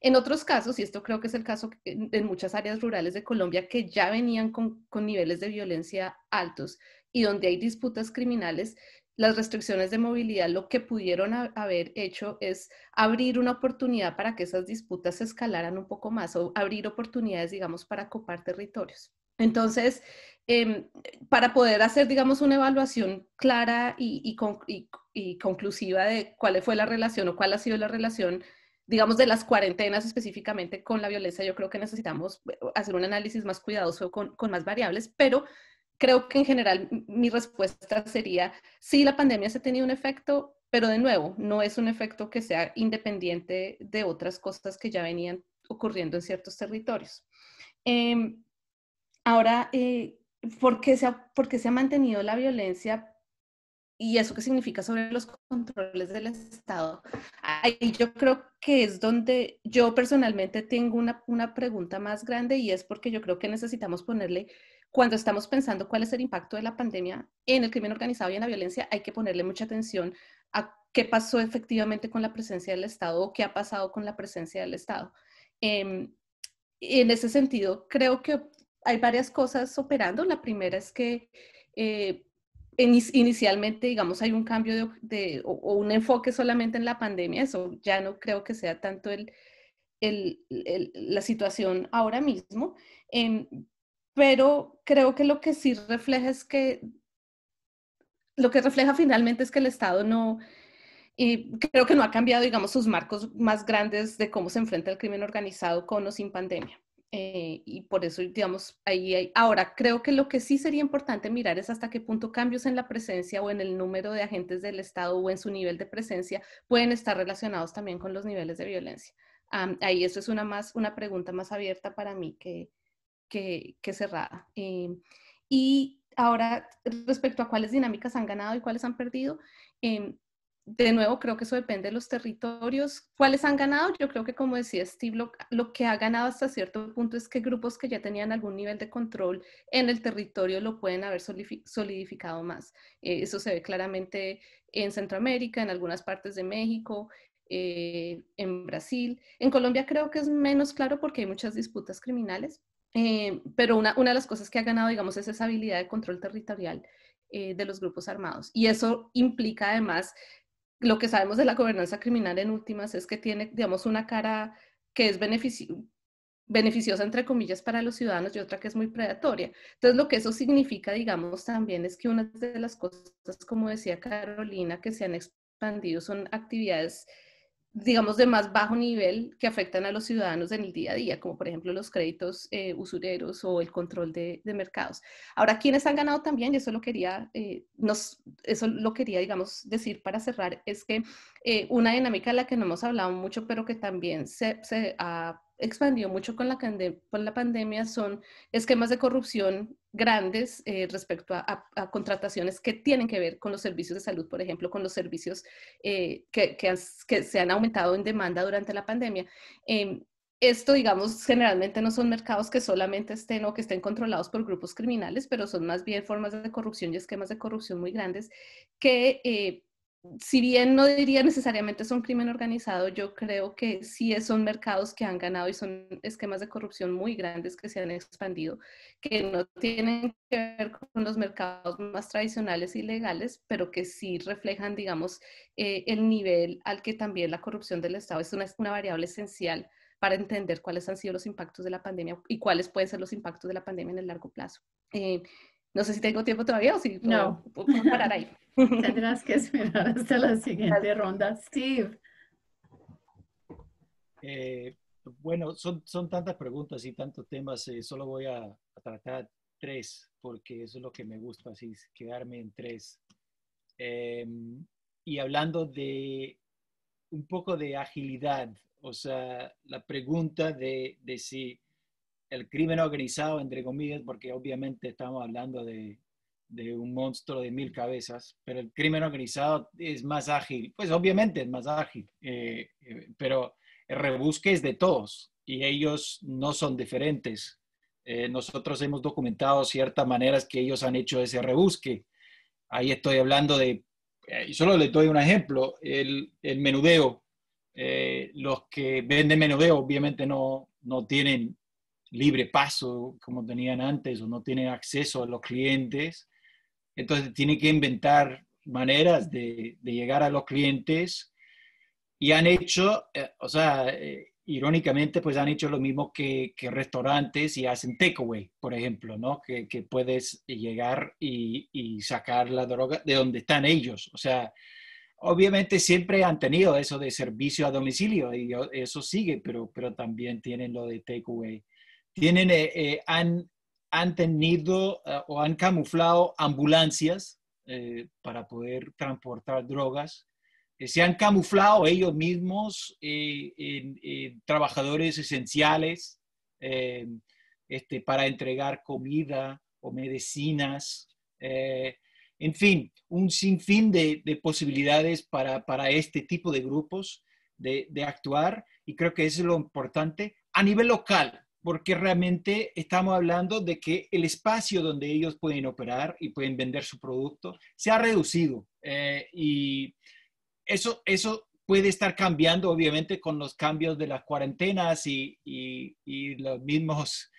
En otros casos, y esto creo que es el caso en, muchas áreas rurales de Colombia que ya venían con, con niveles de violencia altos y donde hay disputas criminales, las restricciones de movilidad lo que pudieron haber hecho es abrir una oportunidad para que esas disputas escalaran un poco más o abrir oportunidades, digamos, para copar territorios. Entonces, em, para poder hacer, digamos, una evaluación clara y, y, conclusiva de cuál fue la relación o cuál ha sido la relación, digamos, de las cuarentenas específicamente con la violencia, yo creo que necesitamos hacer un análisis más cuidadoso con, con más variables, pero creo que en general mi respuesta sería, sí, la pandemia se ha tenido un efecto, pero de nuevo, no es un efecto que sea independiente de otras cosas que ya venían ocurriendo en ciertos territorios. Em, ahora, eh, ¿por, qué se ha, ¿por qué se ha mantenido la violencia y eso qué significa sobre los controles del Estado. Ahí yo creo que es donde yo personalmente tengo una, una, pregunta más grande y es porque yo creo que necesitamos ponerle cuando estamos pensando cuál es el impacto de la pandemia en el crimen organizado y en la violencia, hay que ponerle mucha atención a qué pasó efectivamente con la presencia del Estado o qué ha pasado con la presencia del Estado. Em, en ese sentido, creo que hay varias cosas operando. La primera es que eh, inicialmente, digamos, hay un cambio de, o, un enfoque solamente en la pandemia. Eso ya no creo que sea tanto el, el, la situación ahora mismo. Em, pero creo que lo que sí refleja es que, lo que refleja finalmente es que el Estado no, y creo que no ha cambiado, digamos, sus marcos más grandes de cómo se enfrenta el crimen organizado con o sin pandemia. Eh, y por eso, digamos, ahí hay. Ahora, creo que lo que sí sería importante mirar es hasta qué punto cambios en la presencia o en el número de agentes del Estado o en su nivel de presencia pueden estar relacionados también con los niveles de violencia. ahí eso es una, más, una pregunta más abierta para mí que, que, cerrada. Eh, y ahora, respecto a cuáles dinámicas han ganado y cuáles han perdido, eh, de nuevo, creo que eso depende de los territorios. ¿Cuáles han ganado? Yo creo que, como decía Steve, lo, que ha ganado hasta cierto punto es que grupos que ya tenían algún nivel de control en el territorio lo pueden haber solidificado más. Eh, eso se ve claramente en Centroamérica, en algunas partes de México, en Brasil. En Colombia creo que es menos claro porque hay muchas disputas criminales, eh, pero una, una, de las cosas que ha ganado, digamos, es esa habilidad de control territorial eh, de los grupos armados. Y eso implica además, lo que sabemos de la gobernanza criminal en últimas es que tiene, digamos, una cara que es beneficiosa, entre comillas, para los ciudadanos y otra que es muy predatoria. Entonces, lo que eso significa, digamos, también es que una de las cosas, como decía Carolina, que se han expandido son actividades digamos, de más bajo nivel que afectan a los ciudadanos en el día a día, como por ejemplo los créditos eh, usureros o el control de, mercados. Ahora, ¿quiénes han ganado también? Y eso lo quería, eh, nos, eso lo quería, digamos, decir para cerrar, es que eh, una dinámica de la que no hemos hablado mucho, pero que también se, se ha expandido mucho con la, pandemia son esquemas de corrupción grandes eh, respecto a, contrataciones que tienen que ver con los servicios de salud, por ejemplo, con los servicios eh, que, se han aumentado en demanda durante la pandemia. Em, esto, digamos, generalmente no son mercados que solamente estén o que estén controlados por grupos criminales, pero son más bien formas de corrupción y esquemas de corrupción muy grandes que eh, si bien no diría necesariamente son crimen organizado, yo creo que sí son mercados que han ganado y son esquemas de corrupción muy grandes que se han expandido, que no tienen que ver con los mercados más tradicionales y legales, pero que sí reflejan, digamos, eh, el nivel al que también la corrupción del Estado es una, una variable esencial para entender cuáles han sido los impactos de la pandemia y cuáles pueden ser los impactos de la pandemia en el largo plazo. Eh, no sé si tengo tiempo todavía o si no. puedo, parar ahí. <laughs> Tendrás que esperar hasta la siguiente ronda. Steve. Eh, bueno, son, son tantas preguntas y tantos temas. Eh, solo voy a, tratar tres, porque eso es lo que me gusta, así quedarme en tres. Em, y hablando de un poco de agilidad, o sea, la pregunta de, de si el crimen organizado, entre comillas, porque obviamente estamos hablando de, de, un monstruo de mil cabezas, pero el crimen organizado es más ágil. Pues obviamente es más ágil, eh, eh, pero el rebusque es de todos y ellos no son diferentes. Eh, nosotros hemos documentado ciertas maneras que ellos han hecho ese rebusque. Ahí estoy hablando de, solo les doy un ejemplo, el, el menudeo. los que venden menudeo obviamente no, no tienen libre paso como tenían antes o no tienen acceso a los clientes. Entonces tienen que inventar maneras de, llegar a los clientes y han hecho, eh, o sea, eh, irónicamente, pues han hecho lo mismo que, restaurantes y hacen takeaway, por ejemplo, ¿no? Que, puedes llegar y, y, sacar la droga de donde están ellos. O sea, obviamente siempre han tenido eso de servicio a domicilio y eso sigue, pero, pero también tienen lo de takeaway tienen, eh, eh, han, han, tenido eh, o han camuflado ambulancias para poder transportar drogas. se han camuflado ellos mismos en, trabajadores esenciales este, para entregar comida o medicinas. en fin, un sinfín de, de posibilidades para, para, este tipo de grupos de, de actuar y creo que eso es lo importante a nivel local porque realmente estamos hablando de que el espacio donde ellos pueden operar y pueden vender su producto se ha reducido. Eh, y eso, eso puede estar cambiando, obviamente, con los cambios de las cuarentenas y, y, y los mismos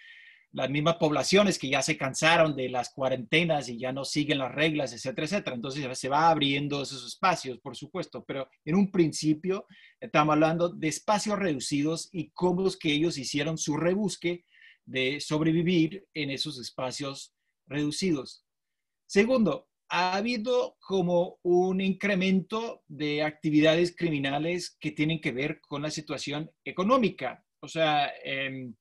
las mismas poblaciones que ya se cansaron de las cuarentenas y ya no siguen las reglas, etcétera, etcétera. Entonces se va abriendo esos espacios, por supuesto, pero en un principio estamos hablando de espacios reducidos y cómo es que ellos hicieron su rebusque de sobrevivir en esos espacios reducidos. Segundo, ha habido como un incremento de actividades criminales que tienen que ver con la situación económica. O sea, em,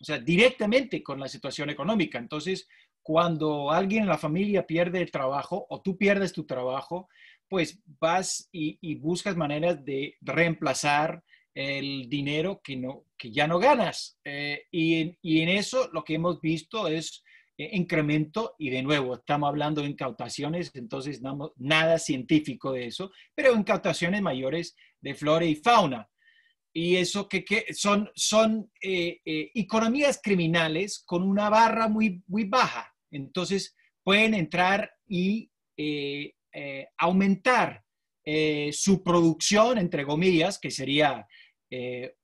o sea, directamente con la situación económica. Entonces, cuando alguien en la familia pierde el trabajo o tú pierdes tu trabajo, pues vas y, buscas maneras de reemplazar el dinero que, no, que ya no ganas. Eh, y, y, en eso lo que hemos visto es eh, incremento y de nuevo estamos hablando de incautaciones, entonces no, nada científico de eso, pero incautaciones mayores de flora y fauna y eso que, son, son eh, eh, economías criminales con una barra muy, muy baja. Entonces pueden entrar y eh, aumentar su producción, entre comillas, que sería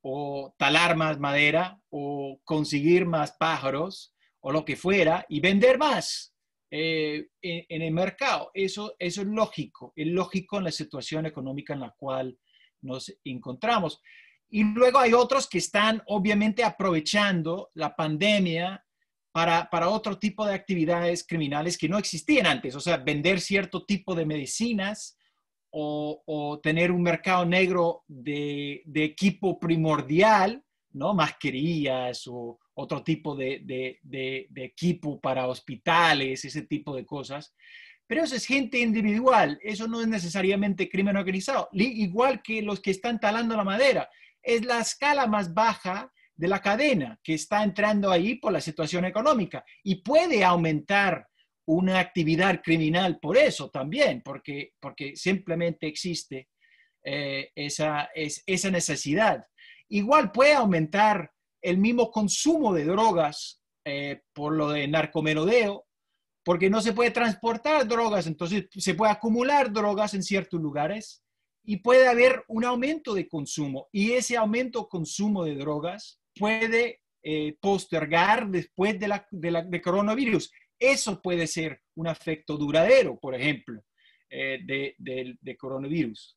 o talar más madera o conseguir más pájaros o lo que fuera y vender más. En, en, el mercado. Eso, eso es lógico, es lógico en la situación económica en la cual nos encontramos. Y luego hay otros que están obviamente aprovechando la pandemia para, para, otro tipo de actividades criminales que no existían antes, o sea, vender cierto tipo de medicinas o, o tener un mercado negro de, de, equipo primordial, ¿no? Mascarillas o otro tipo de, de, de, equipo para hospitales, ese tipo de cosas. Pero eso es gente individual, eso no es necesariamente crimen organizado, igual que los que están talando la madera es la escala más baja de la cadena que está entrando ahí por la situación económica y puede aumentar una actividad criminal por eso también, porque, porque simplemente existe eh, esa, esa necesidad. Igual puede aumentar el mismo consumo de drogas eh, por lo de narcomenudeo, porque no se puede transportar drogas, entonces se puede acumular drogas en ciertos lugares y puede haber un aumento de consumo. Y ese aumento de consumo de drogas puede eh, postergar después de, la, de, coronavirus. Eso puede ser un efecto duradero, por ejemplo, eh, de, coronavirus.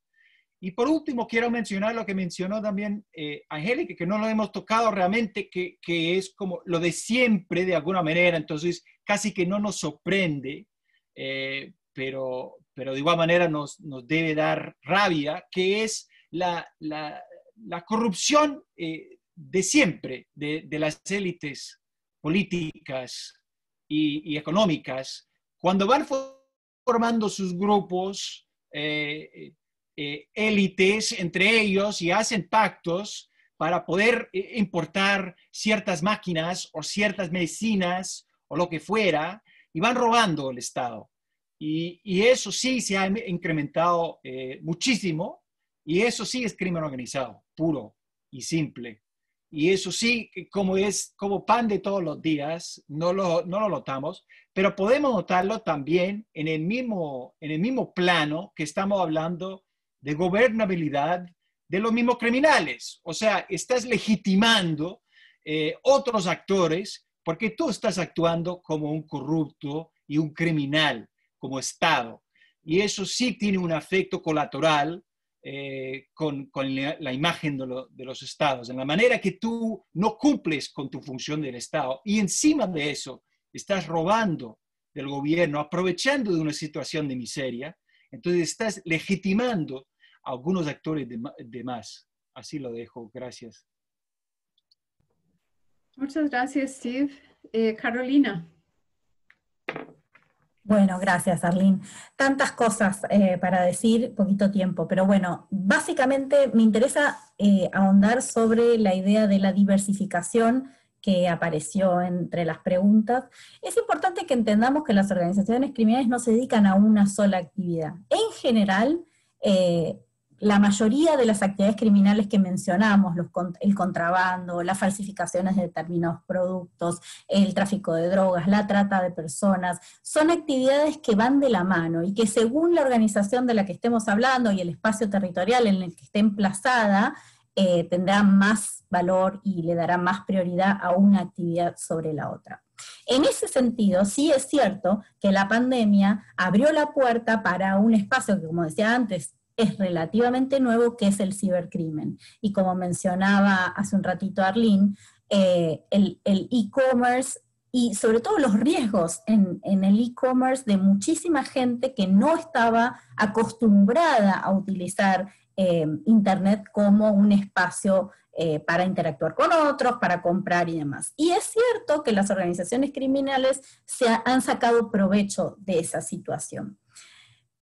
Y por último, quiero mencionar lo que mencionó también eh, Angélica, que no lo hemos tocado realmente, que, que, es como lo de siempre de alguna manera, entonces casi que no nos sorprende, pero, pero de igual manera nos, nos debe dar rabia, que es la, la, la corrupción de siempre de, las élites políticas y, económicas, cuando van formando sus grupos, eh, eh, élites entre ellos y hacen pactos para poder eh, importar ciertas máquinas o ciertas medicinas o lo que fuera, y van robando el Estado. Y, eso sí se ha incrementado muchísimo, y eso sí es crimen organizado, puro y simple. Y eso sí, como es como pan de todos los días, no lo, no lo notamos, pero podemos notarlo también en el, mismo, en el mismo plano que estamos hablando de gobernabilidad de los mismos criminales. O sea, estás legitimando eh, otros actores porque tú estás actuando como un corrupto y un criminal, como Estado. Y eso sí tiene un efecto colateral eh, con, la, imagen de, los estados, en la manera que tú no cumples con tu función del Estado y encima de eso estás robando del gobierno, aprovechando de una situación de miseria, entonces estás legitimando a algunos actores de, más. Así lo dejo. Gracias. Muchas gracias, Steve. Eh, Carolina. Bueno, gracias, Arlene. Tantas cosas eh, para decir, poquito tiempo, pero bueno, básicamente me interesa eh, ahondar sobre la idea de la diversificación que apareció entre las preguntas. Es importante que entendamos que las organizaciones criminales no se dedican a una sola actividad. En general, eh, la mayoría de las actividades criminales que mencionamos, el contrabando, las falsificaciones de determinados productos, el tráfico de drogas, la trata de personas, son actividades que van de la mano y que según la organización de la que estemos hablando y el espacio territorial en el que esté emplazada, eh, tendrá más valor y le dará más prioridad a una actividad sobre la otra. En ese sentido, sí es cierto que la pandemia abrió la puerta para un espacio que, como decía antes, es relativamente nuevo, que es el cibercrimen. Y como mencionaba hace un ratito Arlene, eh, el e-commerce y sobre todo los riesgos en, el e-commerce de muchísima gente que no estaba acostumbrada a utilizar eh, Internet como un espacio eh, para interactuar con otros, para comprar y demás. Y es cierto que las organizaciones criminales se han sacado provecho de esa situación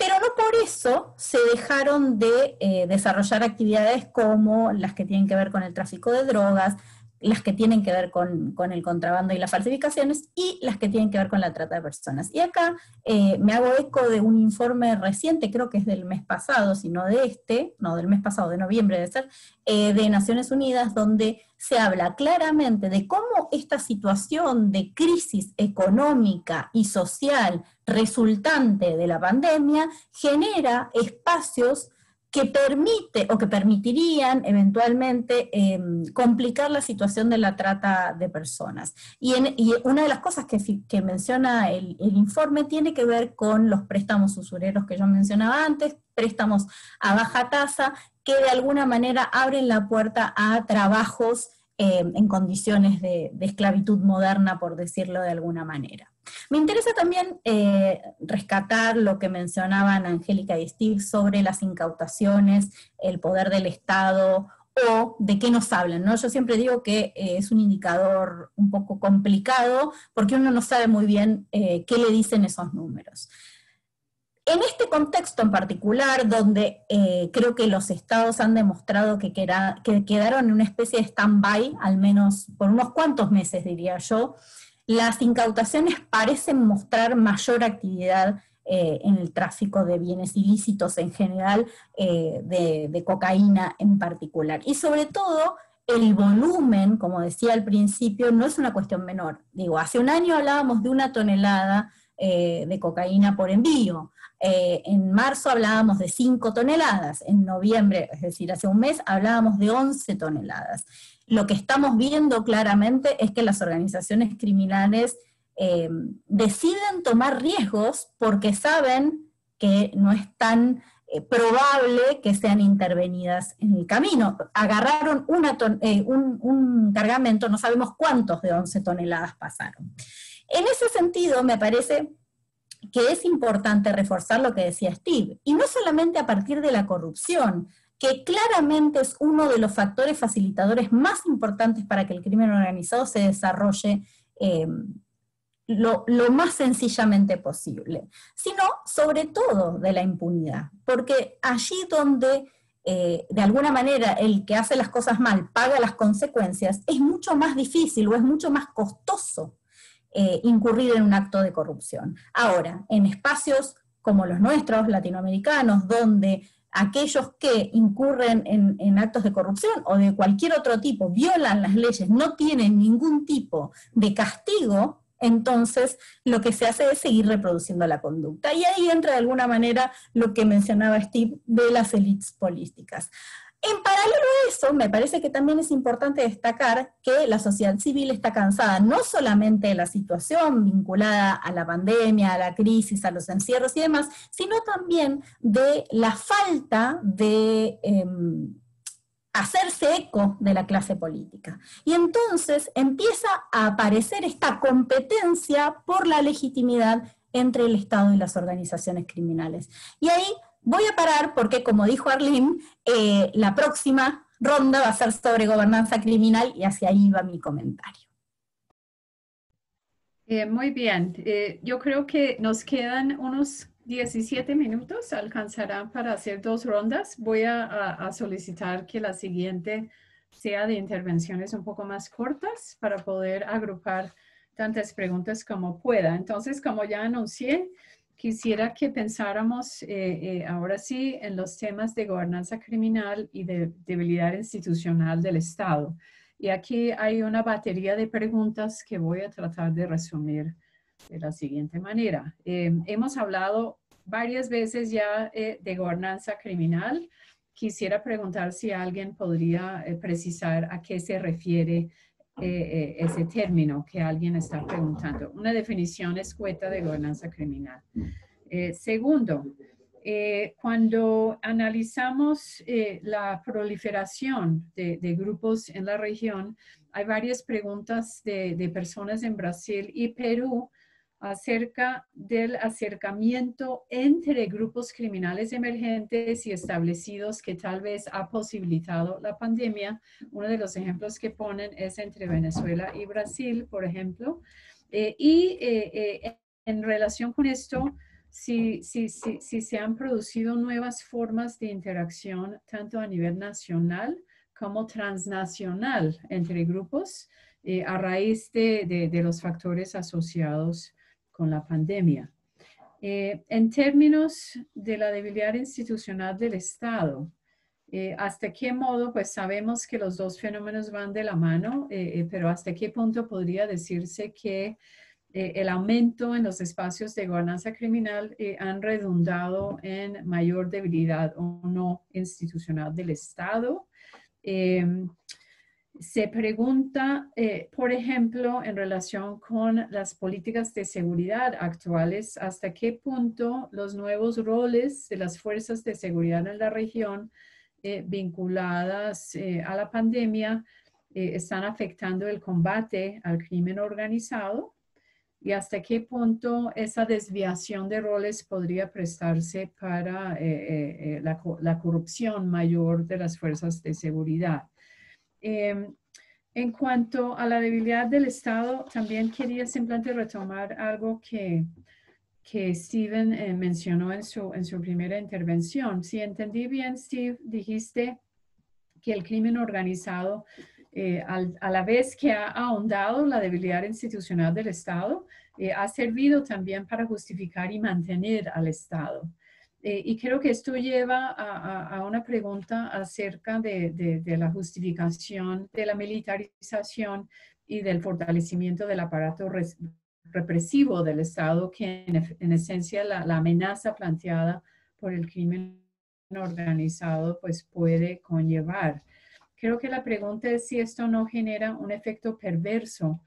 pero no por eso se dejaron de eh, desarrollar actividades como las que tienen que ver con el tráfico de drogas, las que tienen que ver con, el contrabando y las falsificaciones y las que tienen que ver con la trata de personas. Y acá eh, me hago eco de un informe reciente, creo que es del mes pasado, si no de este, no del mes pasado, de noviembre de ser, eh, de Naciones Unidas, donde se habla claramente de cómo esta situación de crisis económica y social resultante de la pandemia genera espacios que permite o que permitirían eventualmente em, complicar la situación de la trata de personas. Y, una de las cosas que, menciona el, informe tiene que ver con los préstamos usureros que yo mencionaba antes, préstamos a baja tasa, que de alguna manera abren la puerta a trabajos em, en condiciones de esclavitud moderna, por decirlo de alguna manera. Me interesa también eh, rescatar lo que mencionaban Angélica y Steve sobre las incautaciones, el poder del Estado o de qué nos hablan. ¿no? Yo siempre digo que eh, es un indicador un poco complicado porque uno no sabe muy bien eh, qué le dicen esos números. En este contexto en particular, donde creo que los estados han demostrado que, que quedaron en una especie de stand-by, al menos por unos cuantos meses, diría yo, las incautaciones parecen mostrar mayor actividad eh, en el tráfico de bienes ilícitos en general, eh, de, cocaína en particular. Y sobre todo, el volumen, como decía al principio, no es una cuestión menor. Digo, hace un año hablábamos de una tonelada eh, de cocaína por envío. en marzo hablábamos de 5 toneladas. En noviembre, es decir, hace un mes, hablábamos de 11 toneladas. Lo que estamos viendo claramente es que las organizaciones criminales eh, deciden tomar riesgos porque saben que no es tan eh, probable que sean intervenidas en el camino. Agarraron eh, un, un, cargamento, no sabemos cuántos de 11 toneladas pasaron. En ese sentido, me parece que es importante reforzar lo que decía Steve, y no solamente a partir de la corrupción, que claramente es uno de los factores facilitadores más importantes para que el crimen organizado se desarrolle lo, más sencillamente posible, sino sobre todo de la impunidad, porque allí donde eh, de alguna manera el que hace las cosas mal paga las consecuencias, es mucho más difícil o es mucho más costoso eh, incurrir en un acto de corrupción. Ahora, en espacios como los nuestros, latinoamericanos, donde aquellos que incurren en, en, actos de corrupción o de cualquier otro tipo, violan las leyes, no tienen ningún tipo de castigo, entonces lo que se hace es seguir reproduciendo la conducta. Y ahí entra de alguna manera lo que mencionaba Steve de las élites políticas. En paralelo a eso, me parece que también es importante destacar que la sociedad civil está cansada no solamente de la situación vinculada a la pandemia, a la crisis, a los encierros y demás, sino también de la falta de... Em, hacerse eco de la clase política. Y entonces empieza a aparecer esta competencia por la legitimidad entre el Estado y las organizaciones criminales. Y ahí voy a parar porque, como dijo Arlene, eh, la próxima ronda va a ser sobre gobernanza criminal y hacia ahí va mi comentario. Eh, muy bien, eh, yo creo que nos quedan unos 17 minutos alcanzarán para hacer dos rondas. Voy a, solicitar que la siguiente sea de intervenciones un poco más cortas para poder agrupar tantas preguntas como pueda. Entonces, como ya anuncié, quisiera que pensáramos eh, eh, ahora sí en los temas de gobernanza criminal y de debilidad institucional del Estado. Y aquí hay una batería de preguntas que voy a tratar de resumir de la siguiente manera. Eh, hemos hablado varias veces ya eh, de gobernanza criminal. Quisiera preguntar si alguien podría precisar a qué se refiere ese término que alguien está preguntando. Una definición escueta de gobernanza criminal. segundo, cuando analizamos la proliferación de, grupos en la región, hay varias preguntas de, de personas en Brasil y Perú acerca del acercamiento entre grupos criminales emergentes y establecidos que tal vez ha posibilitado la pandemia. Uno de los ejemplos que ponen es entre Venezuela y Brasil, por ejemplo. Eh, y eh, eh, en relación con esto, si, si, si, si, se han producido nuevas formas de interacción, tanto a nivel nacional como transnacional entre grupos, a raíz de, de, de los factores asociados con la pandemia. Eh, en términos de la debilidad institucional del Estado, eh, ¿hasta qué modo? Pues sabemos que los dos fenómenos van de la mano, eh, pero ¿hasta qué punto podría decirse que el aumento en los espacios de gobernanza criminal han redundado en mayor debilidad o no institucional del Estado? Se pregunta, eh, por ejemplo, en relación con las políticas de seguridad actuales, hasta qué punto los nuevos roles de las fuerzas de seguridad en la región eh, vinculadas eh, a la pandemia están afectando el combate al crimen organizado y hasta qué punto esa desviación de roles podría prestarse para la corrupción mayor de las fuerzas de seguridad. Em, en cuanto a la debilidad del Estado, también quería simplemente retomar algo que, que Steven eh, mencionó en su, en su primera intervención. Si entendí bien, Steve, dijiste que el crimen organizado, eh, a la vez que ha ahondado la debilidad institucional del Estado, eh, ha servido también para justificar y mantener al Estado. Y creo que esto lleva a, una pregunta acerca de, de, la justificación de la militarización y del fortalecimiento del aparato represivo del Estado que en, esencia la, amenaza planteada por el crimen organizado pues puede conllevar. Creo que la pregunta es si esto no genera un efecto perverso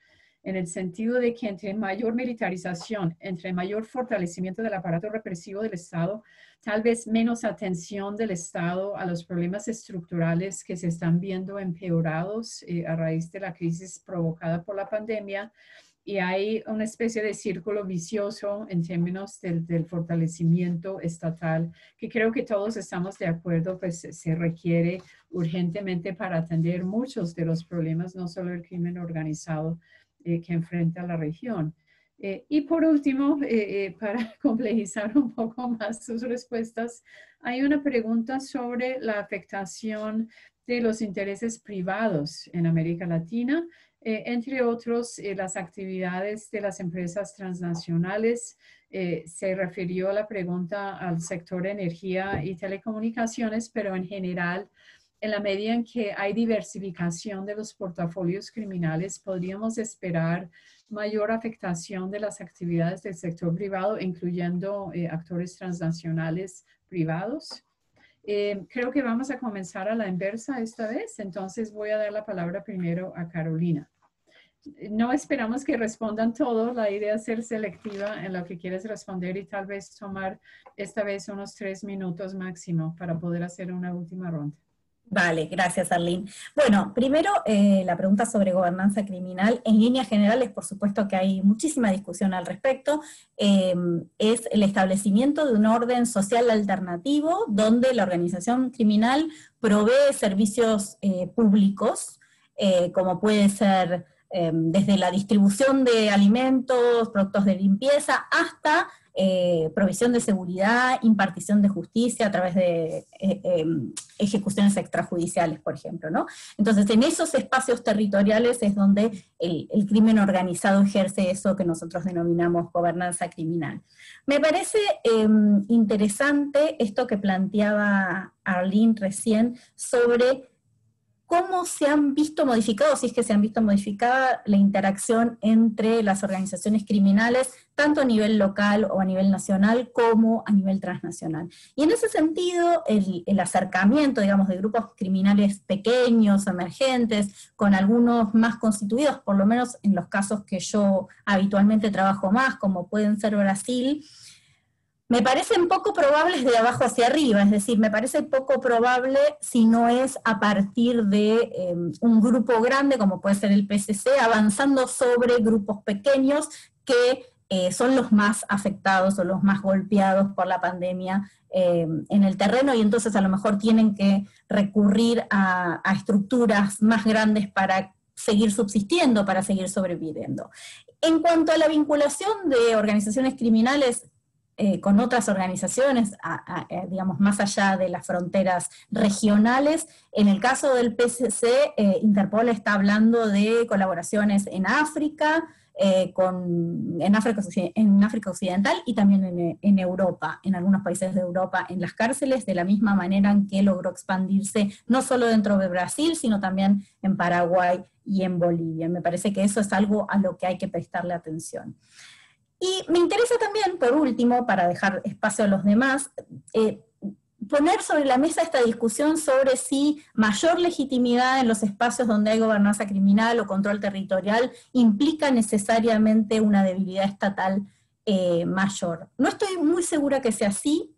en el sentido de que entre mayor militarización, entre mayor fortalecimiento del aparato represivo del Estado, tal vez menos atención del Estado a los problemas estructurales que se están viendo empeorados eh, a raíz de la crisis provocada por la pandemia, y hay una especie de círculo vicioso en términos del, fortalecimiento estatal, que creo que todos estamos de acuerdo, pues se requiere urgentemente para atender muchos de los problemas, no solo el crimen organizado eh, que enfrenta la región. Eh, y por último, eh, para <laughs> complejizar un poco más sus respuestas, hay una pregunta sobre la afectación de los intereses privados en América Latina entre otros, las actividades de las empresas transnacionales. Se refirió la pregunta al sector energía y telecomunicaciones, pero en general, en la medida en que hay diversificación de los portafolios criminales, podríamos esperar mayor afectación de las actividades del sector privado, incluyendo actores transnacionales privados. Eh, creo que vamos a comenzar a la inversa esta vez, entonces voy a dar la palabra primero a Carolina. No esperamos que respondan todos, la idea es ser selectiva en lo que quieres responder y tal vez tomar esta vez unos tres minutos máximo para poder hacer una última ronda. Vale, gracias Arlene. Bueno, primero eh, la pregunta sobre gobernanza criminal. En líneas generales, por supuesto que hay muchísima discusión al respecto. Em, es el establecimiento de un orden social alternativo donde la organización criminal provee servicios eh, públicos, eh, como puede ser em, desde la distribución de alimentos, productos de limpieza, hasta eh, provisión de seguridad, impartición de justicia a través de eh, em, ejecuciones extrajudiciales, por ejemplo. ¿no? Entonces, en esos espacios territoriales es donde el, crimen organizado ejerce eso que nosotros denominamos gobernanza criminal. Me parece em, interesante esto que planteaba Arlene recién sobre cómo se han visto modificados, si es que se han visto modificada la interacción entre las organizaciones criminales, tanto a nivel local o a nivel nacional como a nivel transnacional. Y en ese sentido, el, acercamiento, digamos, de grupos criminales pequeños, emergentes, con algunos más constituidos, por lo menos en los casos que yo habitualmente trabajo más, como pueden ser Brasil, me parecen poco probables de abajo hacia arriba, es decir, me parece poco probable si no es a partir de em, un grupo grande, como puede ser el PCC, avanzando sobre grupos pequeños que eh, son los más afectados o los más golpeados por la pandemia em, en el terreno y entonces a lo mejor tienen que recurrir a estructuras más grandes para seguir subsistiendo, para seguir sobreviviendo. En cuanto a la vinculación de organizaciones criminales eh, con otras organizaciones, eh, digamos, más allá de las fronteras regionales. En el caso del PCC, eh, Interpol está hablando de colaboraciones en África, con, en, África en África Occidental y también en, en, Europa, en algunos países de Europa, en las cárceles, de la misma manera en que logró expandirse no solo dentro de Brasil, sino también en Paraguay y en Bolivia. Me parece que eso es algo a lo que hay que prestarle atención. Y me interesa también, por último, para dejar espacio a los demás, eh, poner sobre la mesa esta discusión sobre si mayor legitimidad en los espacios donde hay gobernanza criminal o control territorial implica necesariamente una debilidad estatal eh, mayor. No estoy muy segura que sea así.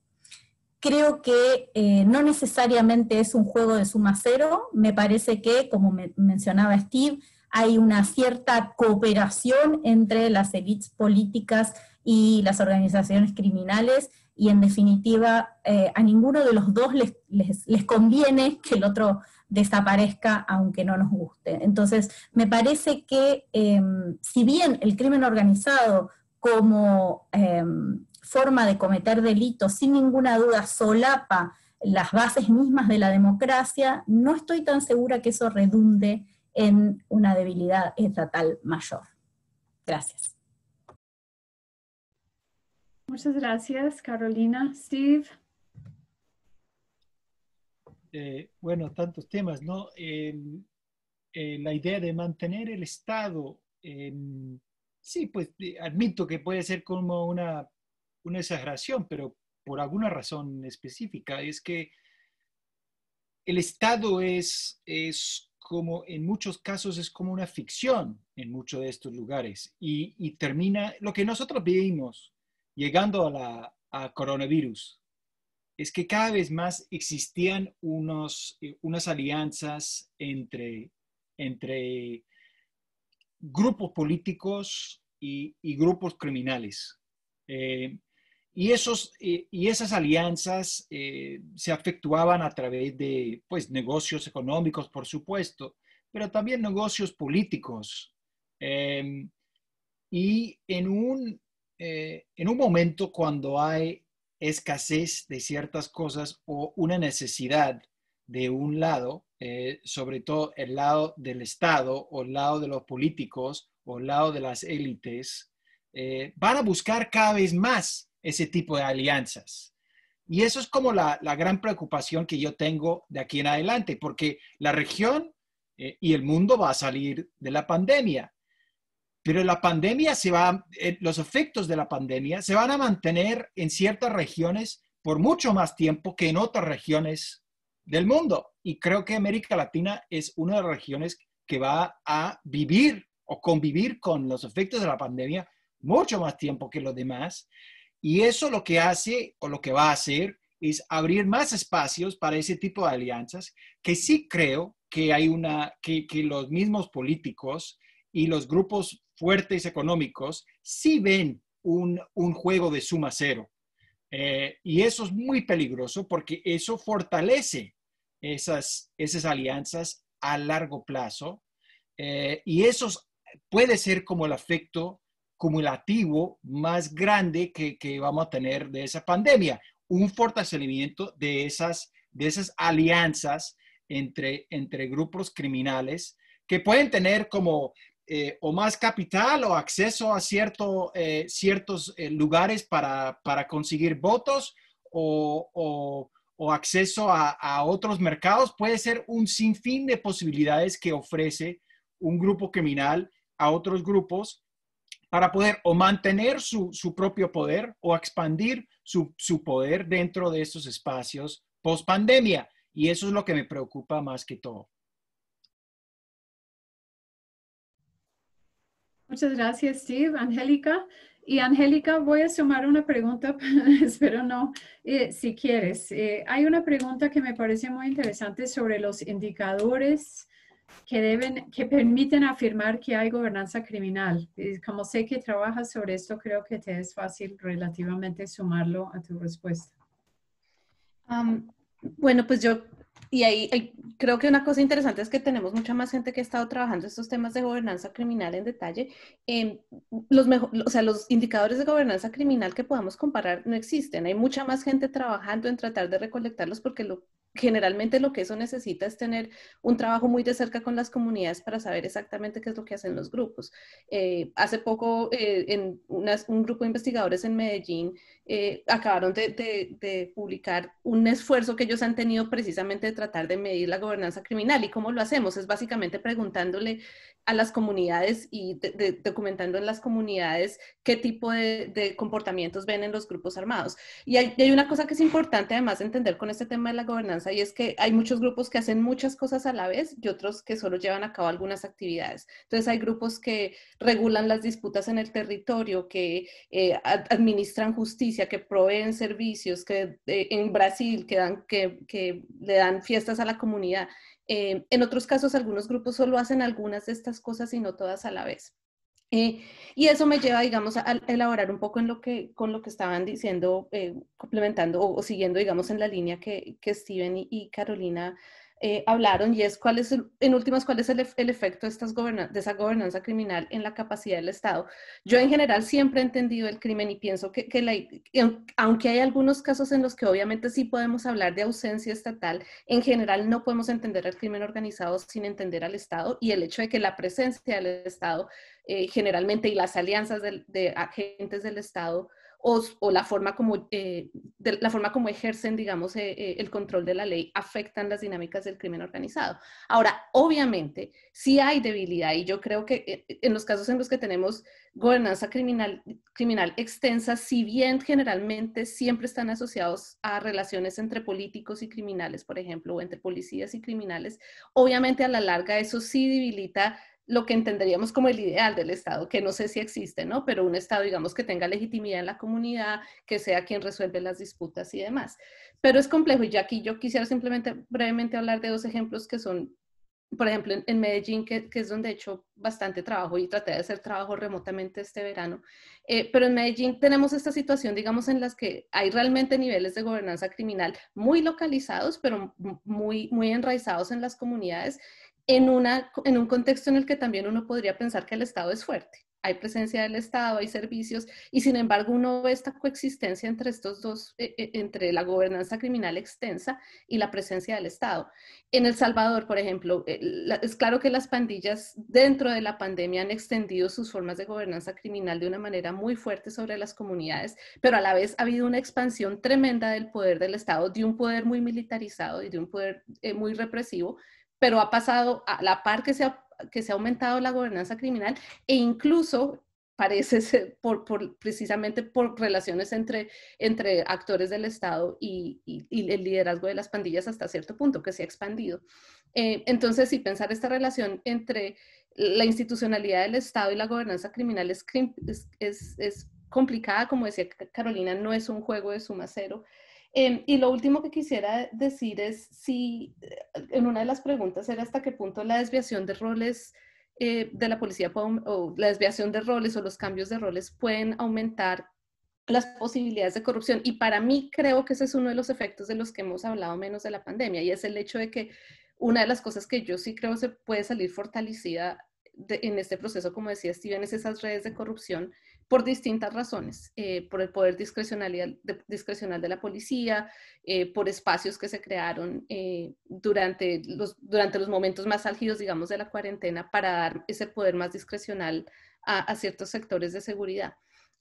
Creo que eh, no necesariamente es un juego de suma cero. Me parece que, como mencionaba Steve, hay una cierta cooperación entre las élites políticas y las organizaciones criminales y en definitiva eh, a ninguno de los dos les, les, conviene que el otro desaparezca aunque no nos guste. Entonces, me parece que em, si bien el crimen organizado como em, forma de cometer delitos sin ninguna duda solapa las bases mismas de la democracia, no estoy tan segura que eso redunde en una debilidad estatal mayor. Gracias. Muchas gracias, Carolina. Steve. Eh, bueno, tantos temas, ¿no? Eh, la idea de mantener el Estado, sí, pues admito que puede ser como una, una exageración, pero por alguna razón específica, es que el Estado es, es como, en muchos casos, es como una ficción en muchos de estos lugares y, y termina, lo que nosotros vimos llegando a la a coronavirus, es que cada vez más existían unos, eh, unas alianzas entre, entre grupos políticos y, y grupos criminales. Eh, y, esos, eh, y esas alianzas eh, se efectuaban a través de pues, negocios económicos, por supuesto, pero también negocios políticos. Em, y en un, eh, en un momento cuando hay escasez de ciertas cosas o una necesidad de un lado, sobre todo el lado del Estado o el lado de los políticos o el lado de las élites, van a buscar cada vez más ese tipo de alianzas. Y eso es como la, gran preocupación que yo tengo de aquí en adelante, porque la región eh, y el mundo va a salir de la pandemia. Pero la pandemia se va, eh, los efectos de la pandemia se van a mantener en ciertas regiones por mucho más tiempo que en otras regiones del mundo. Y creo que América Latina es una de las regiones que va a vivir o convivir con los efectos de la pandemia mucho más tiempo que los demás. Y eso lo que hace o lo que va a hacer es abrir más espacios para ese tipo de alianzas, que sí creo que hay una, que, los mismos políticos y los grupos fuertes económicos sí ven un, juego de suma cero. Eh, y eso es muy peligroso porque eso fortalece esas, esas alianzas a largo plazo. Eh, y eso puede ser como el efecto cumulativo más grande que, vamos a tener de esa pandemia, un fortalecimiento de esas, de esas alianzas entre, entre grupos criminales que pueden tener como eh, o más capital o acceso a cierto, eh, ciertos eh, lugares para, conseguir votos o, acceso a, a, otros mercados. Puede ser un sinfín de posibilidades que ofrece un grupo criminal a otros grupos para poder o mantener su, propio poder o expandir su, poder dentro de estos espacios post pandemia. Y eso es lo que me preocupa más que todo. Muchas gracias, Steve. Angélica. Y Angélica, voy a sumar una pregunta, <laughs> espero no, eh, si quieres. Eh, hay una pregunta que me parece muy interesante sobre los indicadores que deben, que permiten afirmar que hay gobernanza criminal. como sé que trabajas sobre esto, creo que te es fácil relativamente sumarlo a tu respuesta. bueno, pues yo, y ahí, creo que una cosa interesante es que tenemos mucha más gente que ha estado trabajando estos temas de gobernanza criminal en detalle. Eh, los mejor, o sea, los indicadores de gobernanza criminal que podamos comparar no existen. Hay mucha más gente trabajando en tratar de recolectarlos porque lo generalmente lo que eso necesita es tener un trabajo muy de cerca con las comunidades para saber exactamente qué es lo que hacen los grupos. Eh, hace poco, eh, en un grupo de investigadores en Medellín eh, acabaron de, de, publicar un esfuerzo que ellos han tenido precisamente de tratar de medir la gobernanza criminal. ¿Y cómo lo hacemos? Es básicamente preguntándole a las comunidades y documentando en las comunidades qué tipo de, comportamientos ven en los grupos armados. Y hay, una cosa que es importante además entender con este tema de la gobernanza y es que hay muchos grupos que hacen muchas cosas a la vez y otros que solo llevan a cabo algunas actividades. Entonces hay grupos que regulan las disputas en el territorio, que eh, administran justicia, que proveen servicios, que eh, en Brasil que, dan, que le dan fiestas a la comunidad. Eh, en otros casos, algunos grupos solo hacen algunas de estas cosas y no todas a la vez. Eh, y eso me lleva, digamos, a, elaborar un poco en lo que, con lo que estaban diciendo, eh, complementando o, siguiendo, digamos, en la línea que, Steven y, Carolina eh, hablaron y es cuál es, en últimas, cuál es el, efecto de, estas de esa gobernanza criminal en la capacidad del Estado. Yo en general siempre he entendido el crimen y pienso que, aunque hay algunos casos en los que obviamente sí podemos hablar de ausencia estatal, en general no podemos entender el crimen organizado sin entender al Estado y el hecho de que la presencia del Estado eh, generalmente y las alianzas de agentes del Estado o, la, forma como, eh, la forma como ejercen, digamos, eh, eh, el control de la ley afectan las dinámicas del crimen organizado. Ahora, obviamente, sí hay debilidad y yo creo que en los casos en los que tenemos gobernanza criminal, criminal extensa, si bien generalmente siempre están asociados a relaciones entre políticos y criminales, por ejemplo, o entre policías y criminales, obviamente a la larga eso sí debilita lo que entenderíamos como el ideal del Estado, que no sé si existe, ¿no? Pero un Estado, digamos, que tenga legitimidad en la comunidad, que sea quien resuelve las disputas y demás. Pero es complejo y ya aquí yo quisiera simplemente brevemente hablar de dos ejemplos que son, por ejemplo, en, Medellín, que, es donde he hecho bastante trabajo y traté de hacer trabajo remotamente este verano. Eh, pero en Medellín tenemos esta situación, digamos, en las que hay realmente niveles de gobernanza criminal muy localizados, pero muy, muy enraizados en las comunidades en, una, en un contexto en el que también uno podría pensar que el Estado es fuerte. Hay presencia del Estado, hay servicios, y sin embargo uno ve esta coexistencia entre estos dos, eh, eh, entre la gobernanza criminal extensa y la presencia del Estado. En El Salvador, por ejemplo, eh, es claro que las pandillas dentro de la pandemia han extendido sus formas de gobernanza criminal de una manera muy fuerte sobre las comunidades, pero a la vez ha habido una expansión tremenda del poder del Estado, de un poder muy militarizado y de un poder muy represivo, pero ha pasado a la par que se ha, que se ha aumentado la gobernanza criminal e incluso parece <laughs> ser por, precisamente por relaciones entre, entre actores del Estado y, el liderazgo de las pandillas hasta cierto punto, que se ha expandido. Eh, entonces, si pensar esta relación entre la institucionalidad del Estado y la gobernanza criminal es, es, es complicada, como decía Carolina, no es un juego de suma cero. Em, y lo último que quisiera decir es si, eh, en una de las preguntas era hasta qué punto la desviación de roles eh, de la policía o la desviación de roles o los cambios de roles pueden aumentar las posibilidades de corrupción. Y para mí creo que ese es uno de los efectos de los que hemos hablado menos de la pandemia y es el hecho de que una de las cosas que yo sí creo se puede salir fortalecida en este proceso, como decía Steven, es esas redes de corrupción por distintas razones, eh, por el poder discrecional de, discrecional de la policía, eh, por espacios que se crearon eh, durante, los, durante los momentos más álgidos, digamos, de la cuarentena para dar ese poder más discrecional a ciertos sectores de seguridad.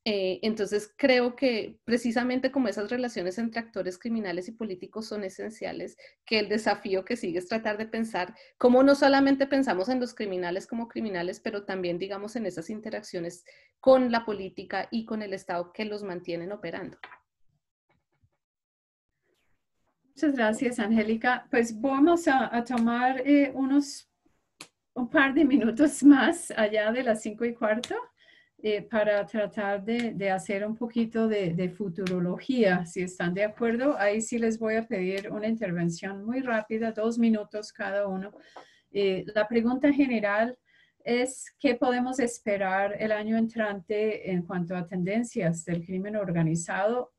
Eh, entonces, creo que precisamente como esas relaciones entre actores criminales y políticos son esenciales, que el desafío que sigue es tratar de pensar cómo no solamente pensamos en los criminales como criminales, pero también, digamos, en esas interacciones con la política y con el Estado que los mantienen operando. Muchas gracias, Angélica. Pues vamos a, tomar eh, unos un par de minutos más allá de las cinco y cuarto eh, para tratar de, hacer un poquito de, futurología, si están de acuerdo. Ahí sí les voy a pedir una intervención muy rápida, dos minutos cada uno. Eh, la pregunta general es qué podemos esperar el año entrante en cuanto a tendencias del crimen organizado.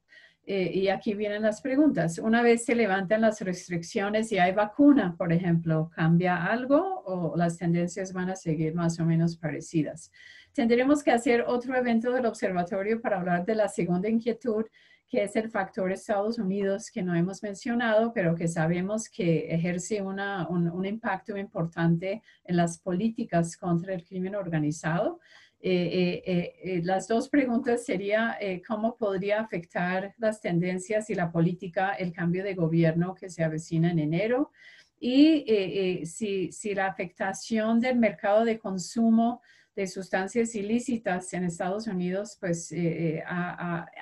Eh, y aquí vienen las preguntas. Una vez se levantan las restricciones y hay vacuna, por ejemplo, ¿cambia algo o las tendencias van a seguir más o menos parecidas? Tendremos que hacer otro evento del observatorio para hablar de la segunda inquietud, que es el factor Estados Unidos, que no hemos mencionado, pero que sabemos que ejerce un, impacto importante en las políticas contra el crimen organizado. Eh, eh, eh, las dos preguntas serían cómo podría afectar las tendencias y la política el cambio de gobierno que se avecina en enero y si, si, la afectación del mercado de consumo de sustancias ilícitas en Estados Unidos, pues eh, eh,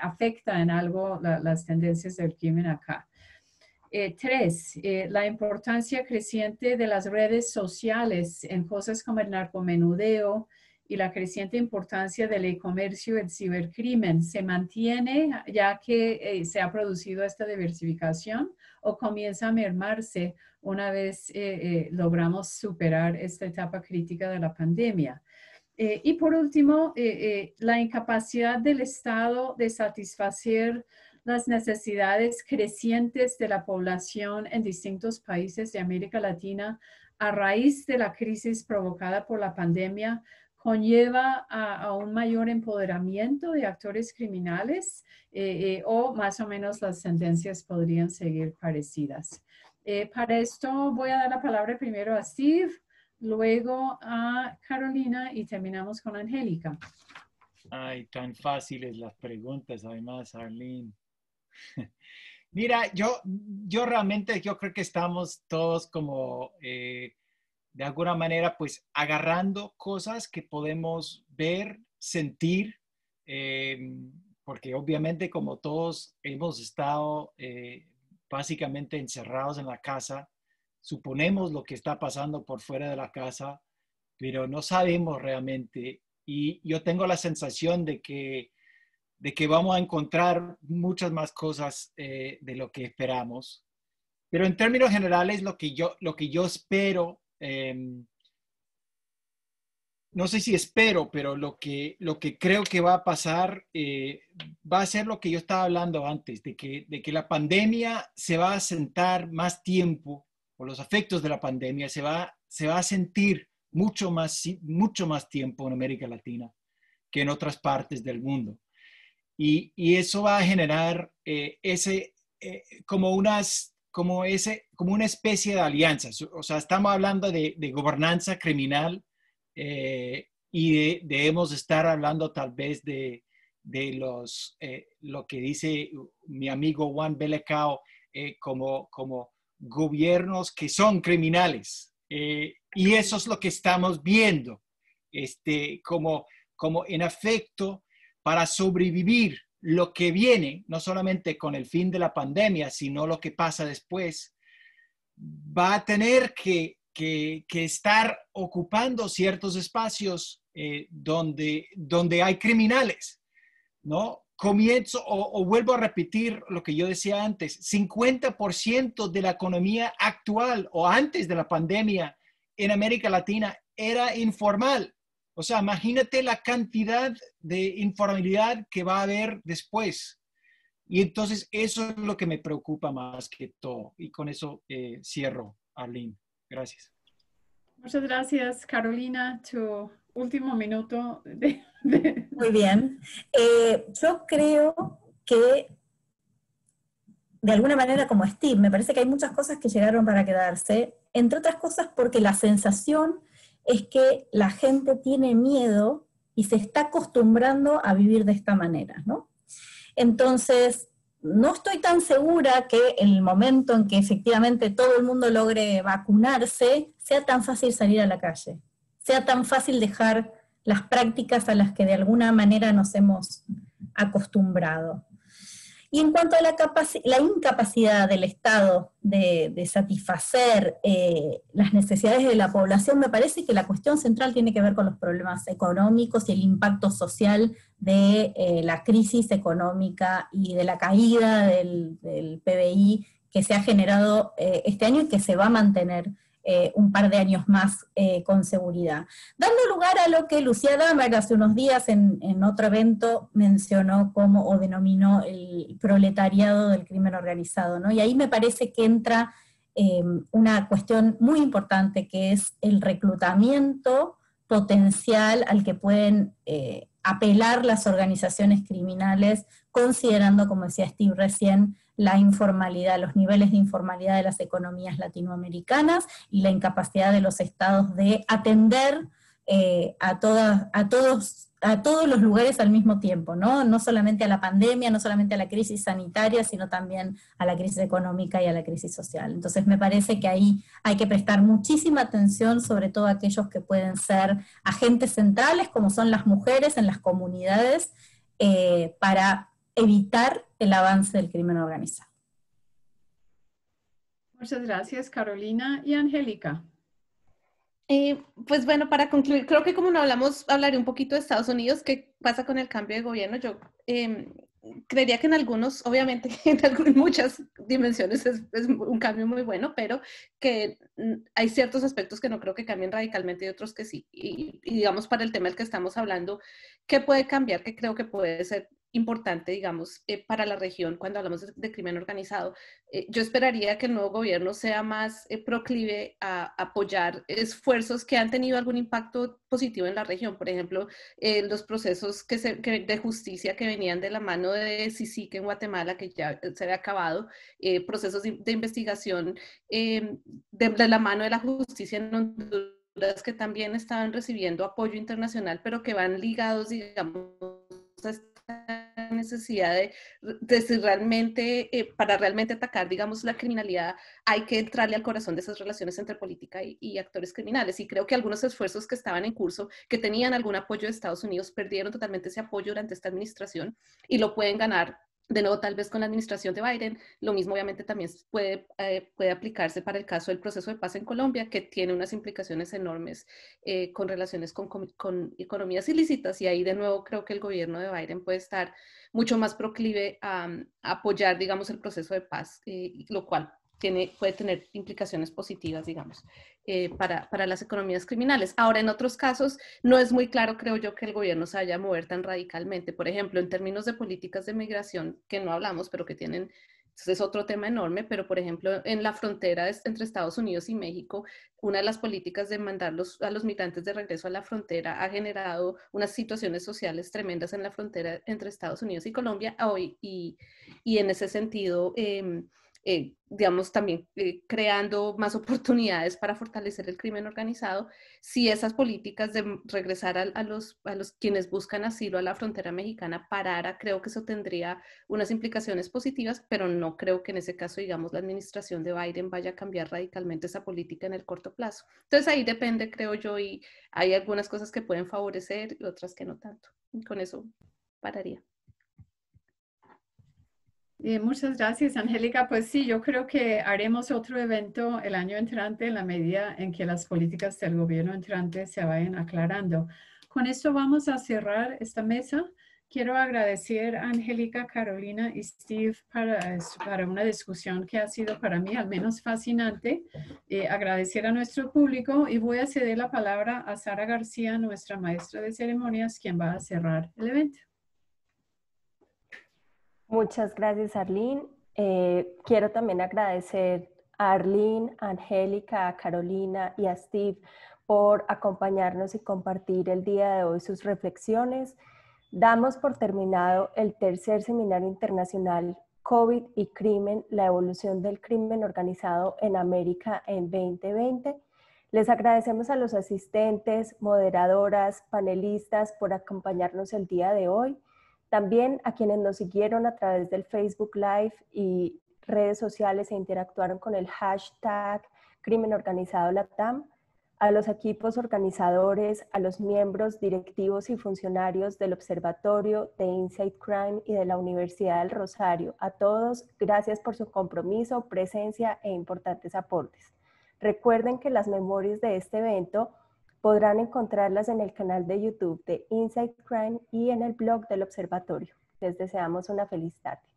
afecta en algo las tendencias del crimen acá. Eh, tres, la importancia creciente de las redes sociales en cosas como el narcomenudeo y la creciente importancia del e-comercio y el cibercrimen. ¿Se mantiene ya que se ha producido esta diversificación o comienza a mermarse una vez logramos superar esta etapa crítica de la pandemia? Eh, y por último, eh, eh, la incapacidad del Estado de satisfacer las necesidades crecientes de la población en distintos países de América Latina a raíz de la crisis provocada por la pandemia conlleva a, un mayor empoderamiento de actores criminales o más o menos las tendencias podrían seguir parecidas. Para esto voy a dar la palabra primero a Steve, luego a Carolina y terminamos con Angélica. Ay, tan fáciles las preguntas, además, Arlene. <laughs> Mira, yo, yo realmente, yo creo que estamos todos como, eh, de alguna manera, pues agarrando cosas que podemos ver, sentir, eh, porque obviamente como todos hemos estado eh, básicamente encerrados en la casa, suponemos lo que está pasando por fuera de la casa, pero no sabemos realmente. Y yo tengo la sensación de que de que vamos a encontrar muchas más cosas eh, de lo que esperamos. Pero en términos generales, lo que yo, lo que yo espero, em, no sé si espero, pero lo que, lo que creo que va a pasar eh, va a ser lo que yo estaba hablando antes, de que, de que la pandemia se va a sentar más tiempo, o los efectos de la pandemia se va, se va a sentir mucho más, mucho más tiempo en América Latina que en otras partes del mundo. Y, eso va a generar eh, ese, eh, como, unas, como, ese, como una especie de alianzas. O sea, estamos hablando de, gobernanza criminal eh, y debemos estar hablando tal vez de, de los, lo que dice mi amigo Juan Belecao como, como gobiernos que son criminales. y eso es lo que estamos viendo, este, como, como en efecto para sobrevivir lo que viene, no solamente con el fin de la pandemia, sino lo que pasa después, va a tener que, estar ocupando ciertos espacios eh, donde, donde hay criminales, ¿no? Comienzo o, vuelvo a repetir lo que yo decía antes, 50% de la economía actual o antes de la pandemia en América Latina era informal. O sea, imagínate la cantidad de informalidad que va a haber después. Y entonces eso es lo que me preocupa más que todo. Y con eso eh, cierro, Arlene. Gracias. Muchas gracias, Carolina. Tu último minuto. Muy bien. Eh, yo creo que de alguna manera como Steve, me parece que hay muchas cosas que llegaron para quedarse, entre otras cosas porque la sensación es que la gente tiene miedo y se está acostumbrando a vivir de esta manera, ¿no? Entonces, no estoy tan segura que en el momento en que efectivamente todo el mundo logre vacunarse, sea tan fácil salir a la calle, sea tan fácil dejar las prácticas a las que de alguna manera nos hemos acostumbrado. Y en cuanto a la, incapacidad del Estado de, satisfacer eh, las necesidades de la población, me parece que la cuestión central tiene que ver con los problemas económicos y el impacto social de eh, la crisis económica y de la caída del, PBI que se ha generado eh, este año y que se va a mantener eh, un par de años más eh, con seguridad. Dando lugar a lo que Lucía Damer hace unos días en, otro evento mencionó como o denominó el proletariado del crimen organizado, ¿no? Y ahí me parece que entra em, una cuestión muy importante que es el reclutamiento potencial al que pueden eh, apelar las organizaciones criminales, considerando, como decía Steve recién, la informalidad, los niveles de informalidad de las economías latinoamericanas y la incapacidad de los estados de atender eh, a, todas, a, todos, a todos los lugares al mismo tiempo, ¿no? No solamente a la pandemia, no solamente a la crisis sanitaria, sino también a la crisis económica y a la crisis social. Entonces me parece que ahí hay que prestar muchísima atención, sobre todo a aquellos que pueden ser agentes centrales, como son las mujeres en las comunidades, eh, para evitar el avance del crimen organizado. Muchas gracias, Carolina y Angélica. Eh, pues bueno, para concluir, creo que como no hablamos, hablaré un poquito de Estados Unidos, qué pasa con el cambio de gobierno. Yo em, creería que en algunos, obviamente, <laughs> en, muchas dimensiones es, un cambio muy bueno, pero que hay ciertos aspectos que no creo que cambien radicalmente y otros que sí. Y, y digamos, para el tema del que estamos hablando, ¿qué puede cambiar? Que creo que puede ser importante, digamos, eh, para la región cuando hablamos de, crimen organizado. Eh, yo esperaría que el nuevo gobierno sea más eh, proclive a apoyar esfuerzos que han tenido algún impacto positivo en la región. Por ejemplo, los procesos que de justicia que venían de la mano de CICIC en Guatemala, que ya se había acabado, procesos de, investigación de, de la mano de la justicia en Honduras que también estaban recibiendo apoyo internacional, pero que van ligados, digamos, a esta necesidad de, de realmente, eh, para realmente atacar, digamos, la criminalidad, hay que entrarle al corazón de esas relaciones entre política y, actores criminales. Y creo que algunos esfuerzos que estaban en curso, que tenían algún apoyo de Estados Unidos, perdieron totalmente ese apoyo durante esta administración y lo pueden ganar de nuevo, tal vez con la administración de Biden, lo mismo obviamente también puede, eh, puede aplicarse para el caso del proceso de paz en Colombia, que tiene unas implicaciones enormes eh, con relaciones con, con, economías ilícitas. Y ahí de nuevo creo que el gobierno de Biden puede estar mucho más proclive a, apoyar, digamos, el proceso de paz, eh, lo cual tiene, puede tener implicaciones positivas, digamos, eh, para, para, las economías criminales. Ahora, en otros casos, no es muy claro, creo yo, que el gobierno se vaya a mover tan radicalmente. Por ejemplo, en términos de políticas de migración, que no hablamos, pero que tienen, es otro tema enorme, pero por ejemplo, en la frontera entre Estados Unidos y México, una de las políticas de mandar a los migrantes de regreso a la frontera ha generado unas situaciones sociales tremendas en la frontera entre Estados Unidos y Colombia hoy, y, y en ese sentido... Eh, eh, digamos, también eh, creando más oportunidades para fortalecer el crimen organizado, si esas políticas de regresar a, los, a los quienes buscan asilo a la frontera mexicana parara, creo que eso tendría unas implicaciones positivas, pero no creo que en ese caso, digamos, la administración de Biden vaya a cambiar radicalmente esa política en el corto plazo. Entonces ahí depende, creo yo, y hay algunas cosas que pueden favorecer y otras que no tanto. con eso pararía. Eh, muchas gracias, Angélica. Pues sí, yo creo que haremos otro evento el año entrante en la medida en que las políticas del gobierno entrante se vayan aclarando. Con esto vamos a cerrar esta mesa. Quiero agradecer a Angélica, Carolina y Steve para, para una discusión que ha sido para mí al menos fascinante. Eh, agradecer a nuestro público y voy a ceder la palabra a Sara García, nuestra maestra de ceremonias, quien va a cerrar el evento. Muchas gracias, Arlene. Eh, quiero también agradecer a Arlene, a Angélica, a Carolina y a Steve por acompañarnos y compartir el día de hoy sus reflexiones. Damos por terminado el tercer seminario internacional COVID y Crimen, la evolución del crimen organizado en América en 2020. Les agradecemos a los asistentes, moderadoras, panelistas por acompañarnos el día de hoy. También a quienes nos siguieron a través del Facebook Live y redes sociales e interactuaron con el hashtag Crimen Organizado Latam, a los equipos organizadores, a los miembros directivos y funcionarios del Observatorio de Insight Crime y de la Universidad del Rosario. A todos, gracias por su compromiso, presencia e importantes aportes. Recuerden que las memorias de este evento Podrán encontrarlas en el canal de YouTube de Inside Crime y en el blog del observatorio. Les deseamos una feliz tarde.